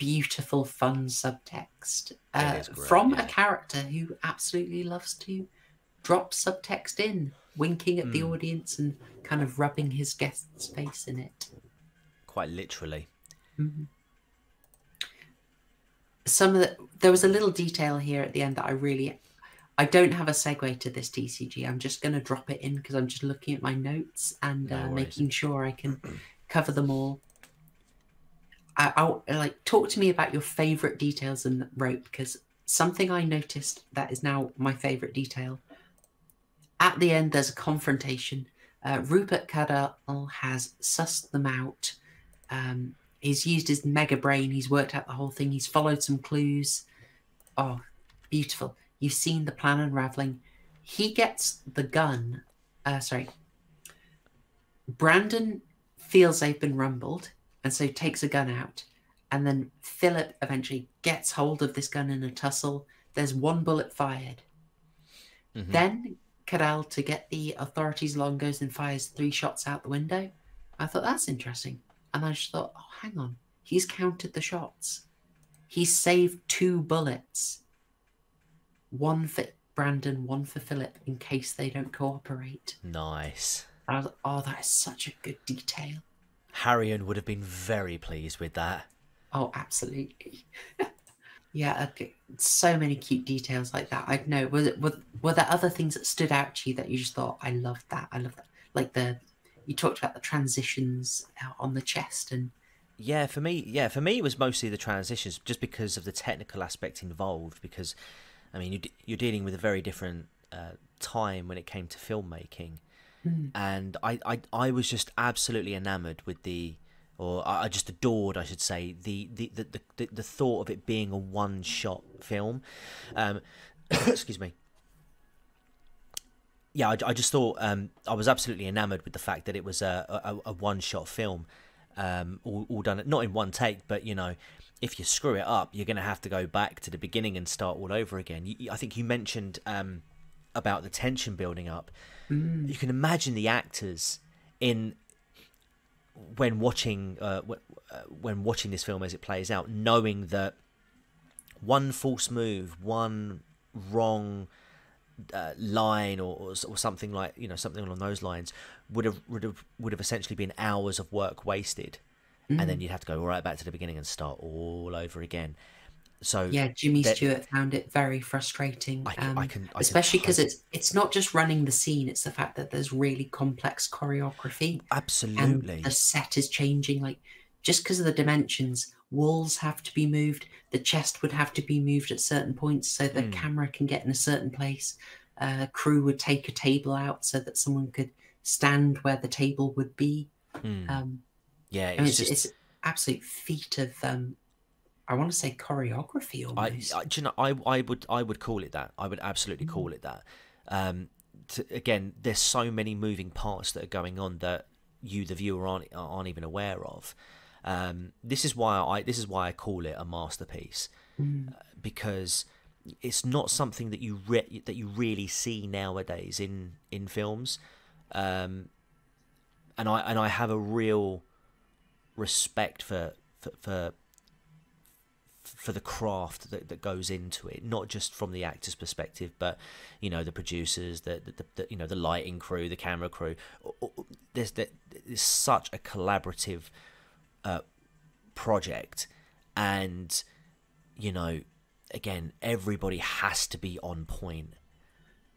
beautiful, fun subtext uh, great, from yeah. a character who absolutely loves to drop subtext in, winking at Hmm. the audience and kind of rubbing his guest's face in it. Quite literally. some of the there was a little detail here at the end that I really I don't have a segue to this TCG. I'm just going to drop it in because I'm just looking at my notes and No uh, making sure I can cover them all. I, I'll like talk to me about your favorite details in the rope because something I noticed that is now my favorite detail. At the end, there's a confrontation. Uh, Rupert Cadell has sussed them out. Um, he's used his mega brain. He's worked out the whole thing. He's followed some clues. Oh, beautiful. You've seen the plan unraveling. He gets the gun. Uh, sorry. Brandon feels they've been rumbled and so takes a gun out. And then Philip eventually gets hold of this gun in a tussle. There's one bullet fired. Mhm. Then Cadell, to get the authorities along, goes and fires three shots out the window. I thought that's interesting. And I just thought, oh, hang on. He's counted the shots. He's saved two bullets. One for Brandon, one for Philip, in case they don't cooperate. Nice. I was like, oh, that is such a good detail. Harrion would have been very pleased with that. Oh, absolutely. yeah, okay. so many cute details like that. I know. It were, were there other things that stood out to you that you just thought, I love that. I love that. Like the you talked about the transitions on the chest and Yeah, for me, yeah, for me it was mostly the transitions, just because of the technical aspect involved. Because, I mean, you're dealing with a very different uh, time when it came to filmmaking, and I, I I was just absolutely enamored with the, or I just adored, I should say, the the the the, the, the thought of it being a one shot film. Um, excuse me. Yeah, I, I just thought um, I was absolutely enamored with the fact that it was a, a, a one shot film, um, all, all done not in one take, but you know, if you screw it up, you're going to have to go back to the beginning and start all over again. You, I think you mentioned um, about the tension building up. You can imagine the actors in when watching uh, uh, when watching this film as it plays out, knowing that one false move, one wrong uh, line, or, or or something like you know something along those lines, would have would have would have essentially been hours of work wasted, and then you'd have to go right back to the beginning and start all over again. So yeah, Jimmy that- Stewart found it very frustrating. I can- I um, can- I especially because it's it's not just running the scene; it's the fact that there's really complex choreography. absolutely, and the set is changing like just because of the dimensions walls have to be moved the chest would have to be moved at certain points so the Hmm. camera can get in a certain place uh, crew would take a table out so that someone could stand where the table would be Hmm. um, yeah, I mean, it's it's, just. it's absolute feat of um, i want to say choreography I, almost I, do you know, I, I would, I would call it that. I would absolutely Mm. call it that. Um, to, again, there's so many moving parts that are going on that you, the viewer, aren't aren't even aware of. Um, this is why I, this is why I call it a masterpiece, Mm. uh, because it's not something that you re- that you really see nowadays in in films. Um, and I and I have a real respect for for, for for the craft that, that goes into it, not just from the actor's perspective, but you know the producers, the, the, the you know the lighting crew, the camera crew. There's there's such a collaborative uh, project, and you know, again, everybody has to be on point.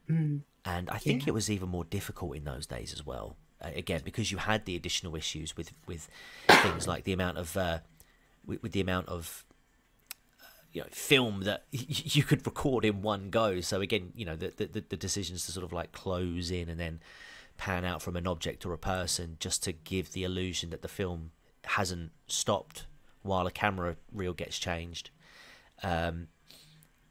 Mm. And I think Yeah. it was even more difficult in those days as well. Uh, again, because you had the additional issues with with things like the amount of uh, with, with the amount of you know film that you could record in one go. So again, you know the, the the decisions to sort of like close in and then pan out from an object or a person just to give the illusion that the film hasn't stopped while a camera reel gets changed. Um,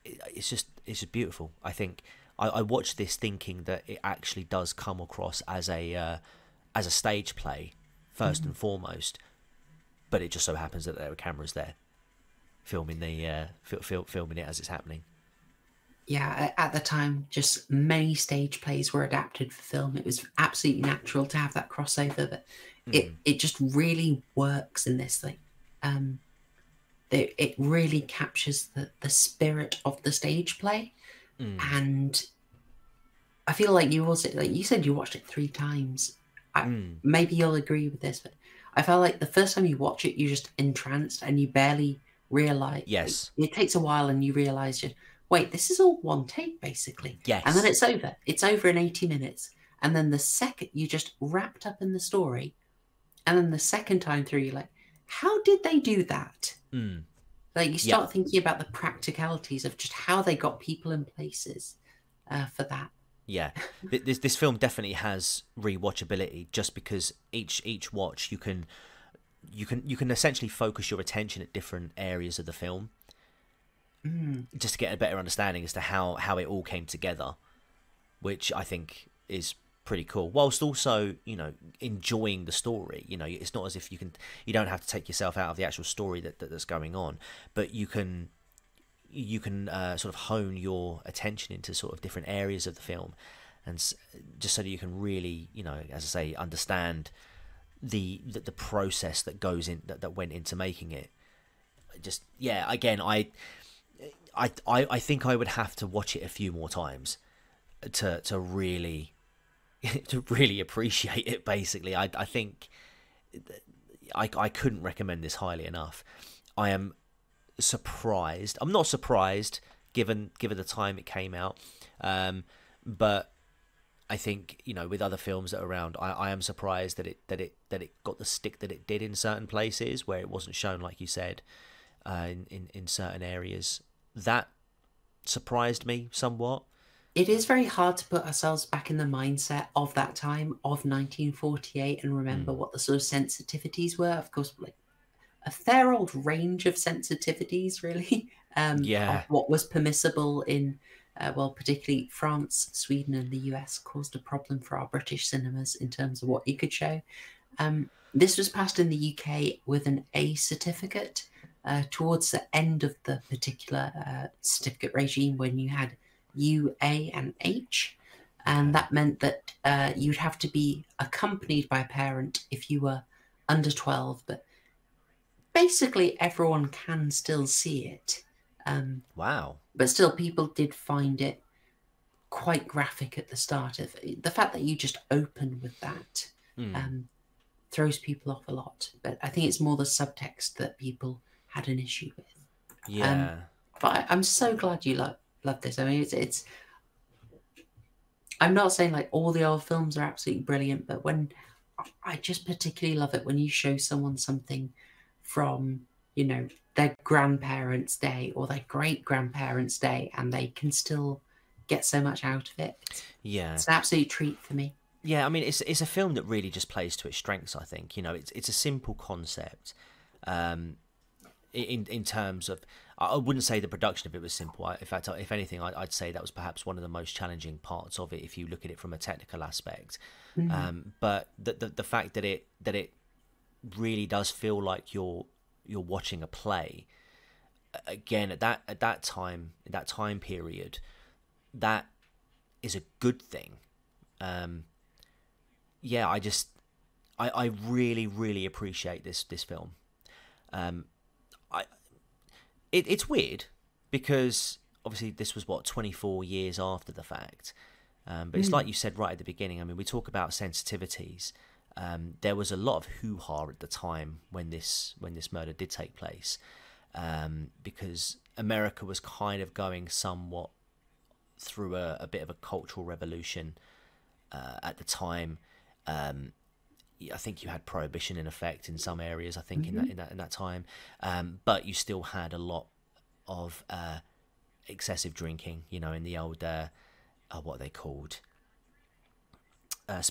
it- it's just it's just beautiful. I think I, I watched this thinking that it actually does come across as a uh, as a stage play 1st and foremost, but it just so happens that there were cameras there filming the uh, fil- fil- filming it as it's happening. yeah, at the time, just many stage plays were adapted for film. It was absolutely natural to have that crossover, but it it just really works in this thing. Um, it, it really captures the the spirit of the stage play, Mm. and I feel like you also like you said you watched it three times. I, Mm. Maybe you'll agree with this, but I felt like the first time you watch it, you're just entranced and you barely realize. Yes. it takes a while, and you realize just wait, this is all one take basically. Yes. And then it's over. It's over in 80 minutes. And then the second you just wrapped up in the story. And then the second time through, you're like, how did they do that? Mm. Like you Yeah. start thinking about the practicalities of just how they got people in places uh, for that. Yeah, this this film definitely has rewatchability just because each each watch you can you can you can essentially focus your attention at different areas of the film Mm. just to get a better understanding as to how how it all came together, which I think is pretty cool. Whilst also you know enjoying the story, you know it's not as if you can you don't have to take yourself out of the actual story that, that that's going on, but you can you can uh, sort of hone your attention into sort of different areas of the film, and s- just so that you can really, you know, as I say, understand the the, the process that goes in that, that went into making it. Just yeah, again, I, I I I think I would have to watch it a few more times to to really to really appreciate it. Basically, I I think I I couldn't recommend this highly enough. I am surprised. I'm not surprised given given the time it came out, um, but I think you know with other films that are around, I, I am surprised that it that it that it got the stick that it did in certain places where it wasn't shown, like you said, uh, in, in in certain areas. That surprised me somewhat. It is very hard to put ourselves back in the mindset of that time of 1948 and remember what the sort of sensitivities were. Of course, like a fair old range of sensitivities, really. Um, Yeah. What was permissible in, uh, well, particularly France, Sweden, and the US caused a problem for our British cinemas in terms of what you could show. Um, this was passed in the UK with an A certificate uh, towards the end of the particular uh, certificate regime when you had U, A, and H. And that meant that uh, you'd have to be accompanied by a parent if you were under 12. But basically, everyone can still see it. Um, Wow. But still, people did find it quite graphic at the start. Of the fact that you just open with that Hmm. um, throws people off a lot. But I think it's more the subtext that people had an issue with. yeah. But I, I'm so glad you love love this. I mean, it's, it's. I'm not saying like all the old films are absolutely brilliant, but when I just particularly love it when you show someone something from you know their grandparents' day or their great grandparents' day, and they can still get so much out of it. Yeah. it's an absolute treat for me. Yeah, I mean, it's it's a film that really just plays to its strengths. I think you know, it's it's a simple concept. Um, in in terms of, I wouldn't say the production of it was simple. I- In fact, if anything, I, I'd say that was perhaps one of the most challenging parts of it, if you look at it from a technical aspect. Um, but the, the the fact that it that it really does feel like you're you're watching a play. Again, at that at that time, at that time period, that is a good thing. Um, yeah, I just, I, I really, really appreciate this this film. Um, I, it, it's weird because obviously this was what 24 years after the fact. Um, but it's like you said right at the beginning. I mean, we talk about sensitivities. Um, there was a lot of hoo ha at the time when this when this murder did take place, um, because America was kind of going somewhat through a, a bit of a cultural revolution uh, at the time. Um, I think you had prohibition in effect in some areas. I think in that in that in that time, um, but you still had a lot of uh, excessive drinking. You know, in the old uh, what are they called uh,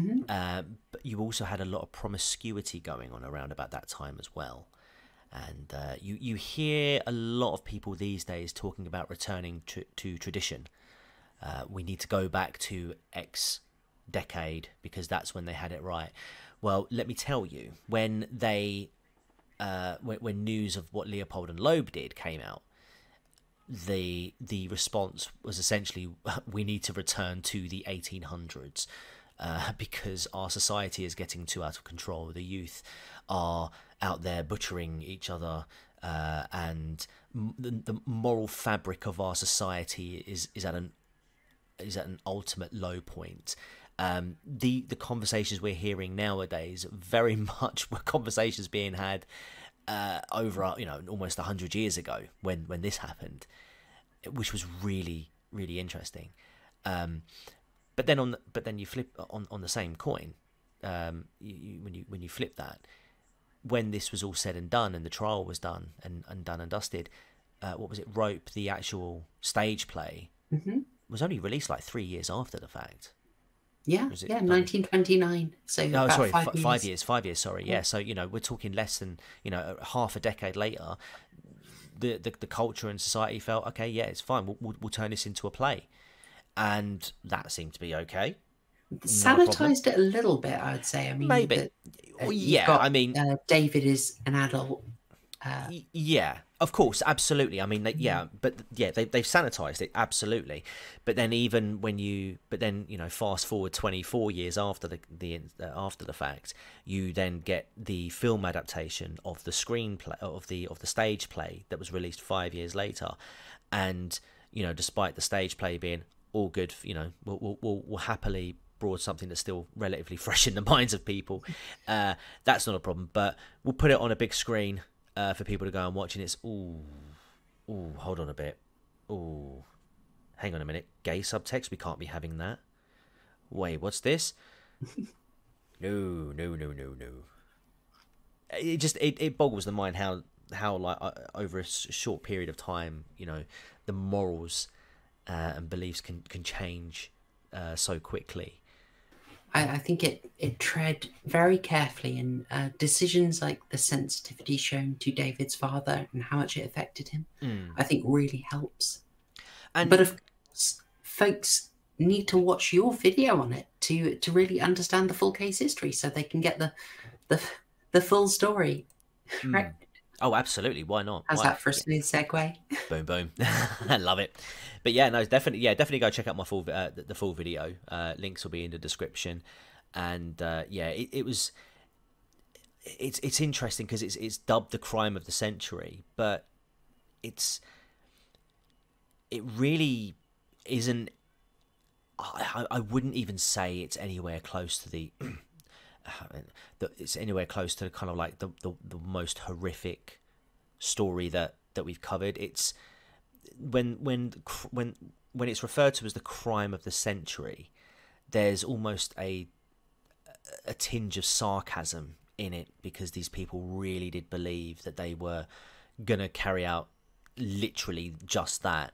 speakeasies. Uh, but you also had a lot of promiscuity going on around about that time as well. And uh, you you hear a lot of people these days talking about returning to, to tradition. Uh, we need to go back to X decade because that's when they had it right. Well, let me tell you, when they uh, when, when news of what Leopold and Loeb did came out, the the response was essentially we need to return to the 1800s uh, because our society is getting too out of control. The youth are out there butchering each other, uh, and the, the moral fabric of our society is is at an is at an ultimate low point. Um, the the conversations we're hearing nowadays very much were conversations being had uh, over you know almost hundred years ago when when this happened, which was really really interesting. Um, but then on the, but then you flip on on the same coin, um, you, you, when you when you flip that, when this was all said and done and the trial was done and, and done and dusted, uh, what was it? Rope, the actual stage play, hmm was only released like three years after the fact. Yeah, Was it yeah, 1929. So No, sorry, five, f- years. five years. Five years. Sorry, yeah. So you know, we're talking less than you know half a decade later. The the, the culture and society felt okay. Yeah, it's fine. We'll, we'll, we'll turn this into a play, and that seemed to be okay. Sanitized it a little bit, I would say. I mean, Maybe. uh, yeah, got, I mean- uh, David is an adult. Uh, yeah, of course, absolutely. I mean, they, yeah, but yeah, they they've sanitized it absolutely. But then even when you, but then you know, fast forward twenty four years after the the uh, after the fact, you then get the film adaptation of the screenplay of the of the stage play that was released five years later, and you know, despite the stage play being all good, you know, we'll we'll, we'll, we'll happily broad something that's still relatively fresh in the minds of people. Uh, that's not a problem, but we'll put it on a big screen uh, for people to go and watch, and it's ooh, ooh, hold on a bit, ooh, hang on a minute, gay subtext, we can't be having that. Wait, what's this? no, no, no, no, no. It just it, it boggles the mind how how like uh, over a short period of time, you know, the morals uh, and beliefs can can change uh, so quickly. I, I think it, it tread very carefully, and uh, decisions like the sensitivity shown to David's father and how much it affected him, I think really helps. And But of course, folks need to watch your video on it to to really understand the full case history, so they can get the the the full story. Right? Oh, absolutely, why not? How's Why- that for a smooth segue? boom boom. I love it. But yeah no definitely yeah definitely go check out my full uh, the, full video. Uh, links will be in the description. And uh, yeah it, it was it's it's interesting because it's it's dubbed the crime of the century but it's it really isn't I I wouldn't even say it's anywhere close to the that it's anywhere close to kind of like the, the, the most horrific story that that we've covered. It's when when when when it's referred to as the crime of the century. There's almost a a tinge of sarcasm in it because these people really did believe that they were gonna carry out literally just that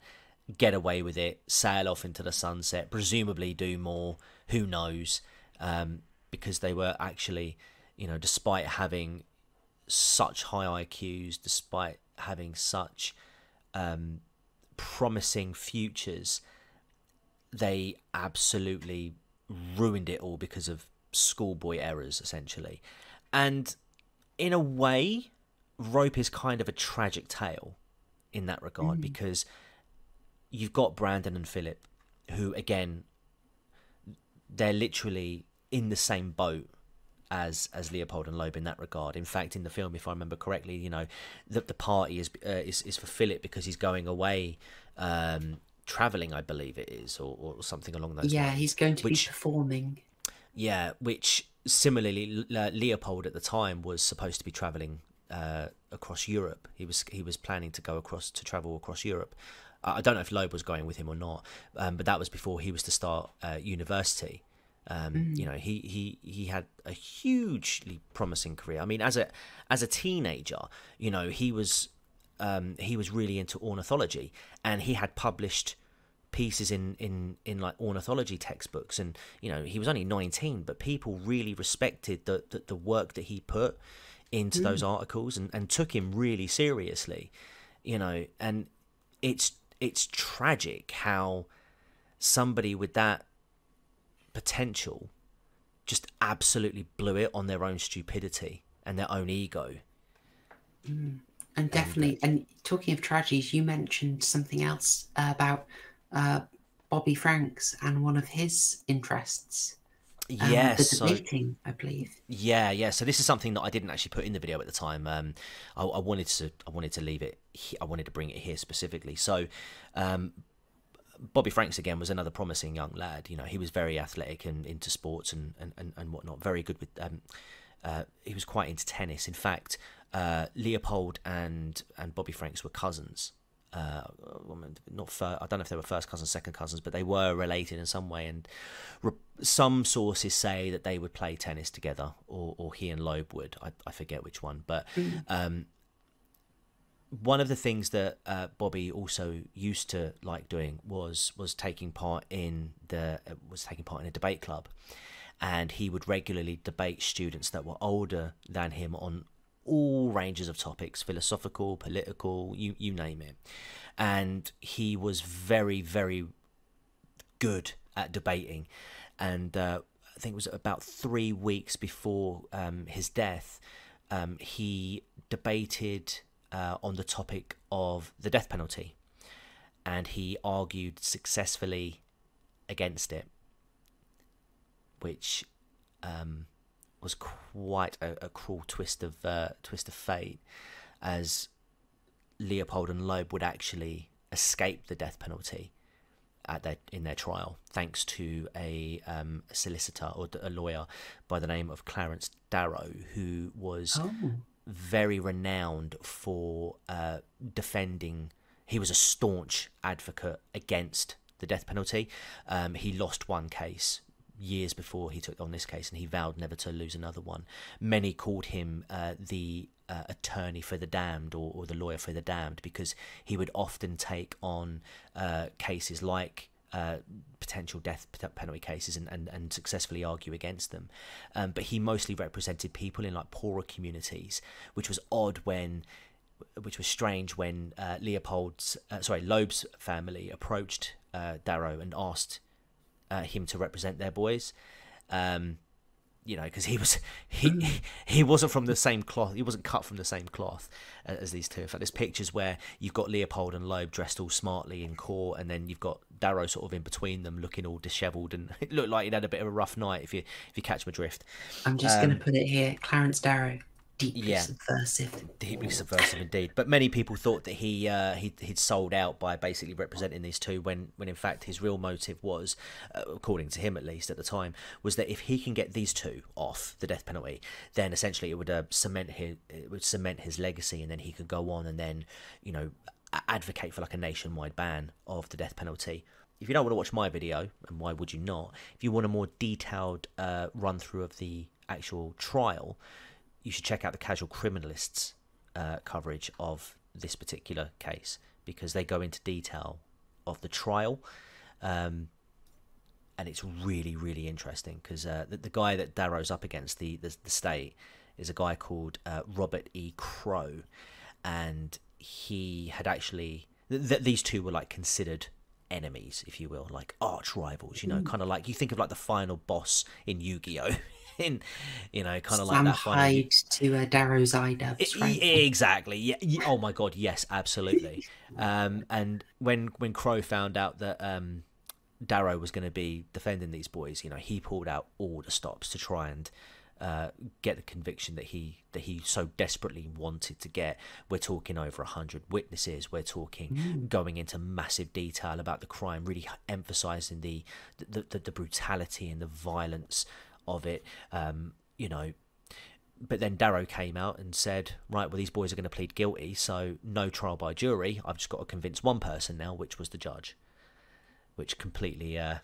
get away with it sail off into the sunset presumably do more who knows um, because they were actually you know despite having such high IQs despite having such um, promising futures they absolutely ruined it all because of schoolboy errors essentially. And in a way rope is kind of a tragic tale in that regard because you've got brandon and philip who again they're literally in the same boat as as Leopold and Loeb in that regard. In fact, in the film, if I remember correctly, you know, the the party is uh, is is for Philip because he's going away. Um, traveling i believe it is or, or something along those lines. yeah lines he's going to which, be performing yeah which similarly leopold at the time was supposed to be traveling uh, across europe he was he was planning to go across to travel across europe i don't know if loeb was going with him or not um, but that was before he was to start uh, university um, mm. You know, he, he he had a hugely promising career. I mean, as a as a teenager, you know, he was um, he was really into ornithology, and he had published pieces in, in, in like ornithology textbooks and you know he was only 19 but people really respected the, the, the work that he put into mm. those articles and, and took him really seriously you know and it's it's tragic how somebody with that potential just absolutely blew it on their own stupidity and their own ego mm. and definitely and, and talking of tragedies you mentioned something else uh, about uh, Bobby Franks and one of his interests. Um, yes, the debating, so, I believe. Yeah, yeah. So this is something that I didn't actually put in the video at the time. Um, I, I, wanted to, I wanted to leave it. I wanted to bring it here specifically. So, um, Bobby Franks again was another promising young lad. You know, he was very athletic and into sports and and, and, and whatnot. Very good with. Um, uh, he was quite into tennis. In fact, uh, Leopold and and Bobby Franks were cousins uh, not fir- I don't know if they were first cousins, second cousins, but they were related in some way. And re- some sources say that they would play tennis together, or, or he and Loeb would. I, I forget which one, but mm. um, one of the things that uh, Bobby also used to like doing was was taking part in the uh, was taking part in a debate club, and he would regularly debate students that were older than him on all ranges of topics philosophical, political, you, you name it. And he was very, very good at debating. And uh, I think it was about three weeks before um, his death, um, he debated uh, on the topic of the death penalty. And he argued successfully against it, which um, was quite a, a cruel twist of uh, twist of fate, as Leopold and Loeb would actually escape the death penalty at their in their trial, thanks to a, um, solicitor or a lawyer by the name of Clarence Darrow, who was oh. Very renowned for uh, defending. He was a staunch advocate against the death penalty. Um, he lost one case years before he took on this case, and he vowed never to lose another one. Many called him uh, the uh, attorney for the damned or, or, the lawyer for the damned because he would often take on uh, cases like uh, potential death penalty cases and, and, and successfully argue against them. Um, but he mostly represented people in like poorer communities, which was odd when. Which was strange when uh, Leopold's, uh, sorry, Loeb's family approached Darrow and asked uh, him to represent their boys. Um, you know, because he was he he wasn't from the same cloth. He wasn't cut from the same cloth as these two. In fact, there's pictures where you've got Leopold and Loeb dressed all smartly in court, and then you've got Darrow sort of in between them, looking all dishevelled, and it looked like he'd had a bit of a rough night. If you if you catch my drift. I'm just um, going to put it here, Clarence Darrow deeply yeah, subversive. Deeply subversive indeed. But many people thought that he uh, he he'd sold out by basically representing these two, when when in fact his real motive was, uh, according to him at least at the time, was that if he can get these two off the death penalty, then essentially it would uh, cement his it would cement his legacy, and then he could go on and then you know advocate for like a nationwide ban of the death penalty if you don't want to watch my video, and why would you not? If you want a more detailed uh, run through of the actual trial, you should check out the Casual Criminalists uh, coverage of this particular case because they go into detail of the trial. Um, and it's really, really interesting because uh, the, the, guy that Darrow's up against, the, the, the state, is a guy called uh, Robert E. Crowe. And he had actually, th- these two were like considered enemies, if you will, like arch rivals, you know, mm. kind of like you think of like the final boss in Yu Gi Oh! in, you know, kind of like that. Hyde to uh, Darrow's right? Exactly. Yeah. Oh my God. Yes, absolutely. um, and when when Crowe found out that um, Darrow was going to be defending these boys, you know, he pulled out all the stops to try and uh, get the conviction that he that he so desperately wanted to get. We're talking over a hundred witnesses. We're talking Mm. going into massive detail about the crime, really emphasising the the, the the brutality and the violence of it. Um, you know, but then Darrow came out and said, right, well, these boys are going to plead guilty, so no trial by jury. I've just got to convince one person now, which was the judge, which completely uh,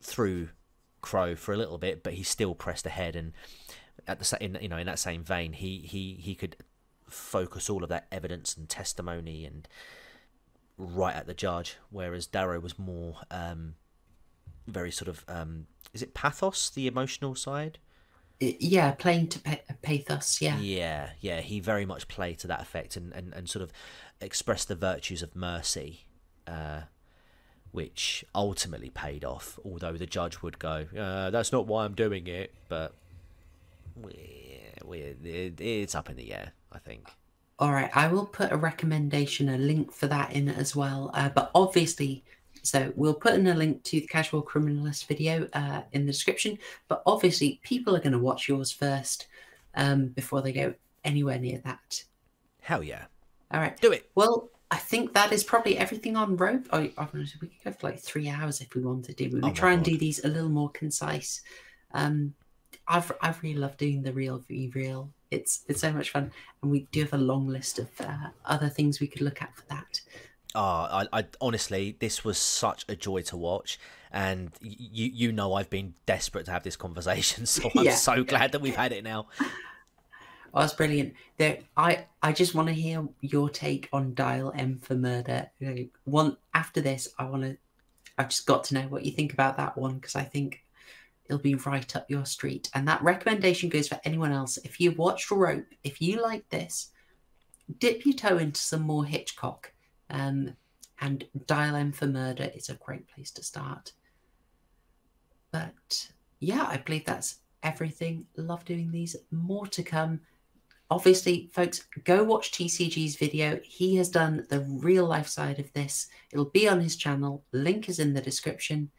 threw Crowe for a little bit, but he still pressed ahead. And at the sa- in you know in that same vein, he he he could focus all of that evidence and testimony and right at the judge, whereas Darrow was more um, very sort of um, is it pathos, the emotional side? Yeah, playing to pa- pathos. Yeah. Yeah, yeah, he very much played to that effect and, and, and sort of expressed the virtues of mercy, uh, which ultimately paid off. Although the judge would go, uh, "That's not why I'm doing it," but we, we, it, it's up in the air. I think. All right, I will put a recommendation, a link for that in as well. Uh, but obviously, so we'll put in a link to the Casual Criminalist video uh, in the description. But obviously, people are going to watch yours first um, before they go anywhere near that. Hell yeah, All right. do it. Well, I think that is probably everything on rope. I, I don't know, we could go for like three hours if we wanted to. We Oh try and do these a little more concise. Um, I've I've really loved doing the real v reel. It's it's so much fun, and we do have a long list of uh, other things we could look at for that. Oh, I, I honestly, this was such a joy to watch, and you you know I've been desperate to have this conversation, so I'm Yeah. so glad that we've had it now. Oh, that's brilliant. There, I I just want to hear your take on Dial M for Murder. One after this, I want to. I've just got to know what you think about that one because I think it'll be right up your street. And that recommendation goes for anyone else. If you watched Rope, if you like this, dip your toe into some more Hitchcock. Um, and Dial M for Murder is a great place to start. But yeah, I believe that's everything. Love doing these. More to come obviously, folks, go watch TCG's video. He has done the real life side of this. It'll be on his channel. Link is in the description.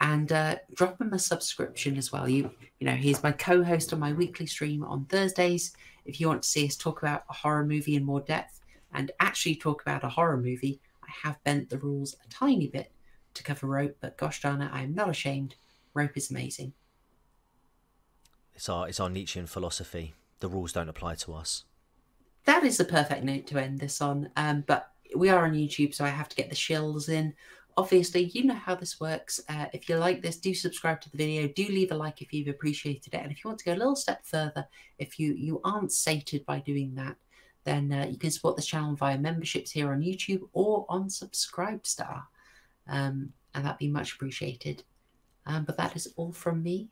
And uh, drop him a subscription as well. You, you know, he's my co-host on my weekly stream on Thursdays. If you want to see us talk about a horror movie in more depth and actually talk about a horror movie, I have bent the rules a tiny bit to cover Rope. But gosh darn it, I am not ashamed. Rope is amazing. It's our it's our Nietzschean philosophy. The rules don't apply to us. that is the perfect note to end this on. Um, but we are on YouTube, so I have to get the shills in. Obviously, you know how this works. Uh, if you like this, do subscribe to the video. Do leave a like if you've appreciated it. And if you want to go a little step further, if you you aren't sated by doing that, then uh, you can support this channel via memberships here on YouTube or on Subscribestar, um, and that'd be much appreciated. Um, but that is all from me.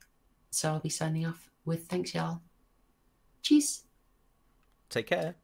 So I'll be signing off with thanks, y'all. Cheers. Take care.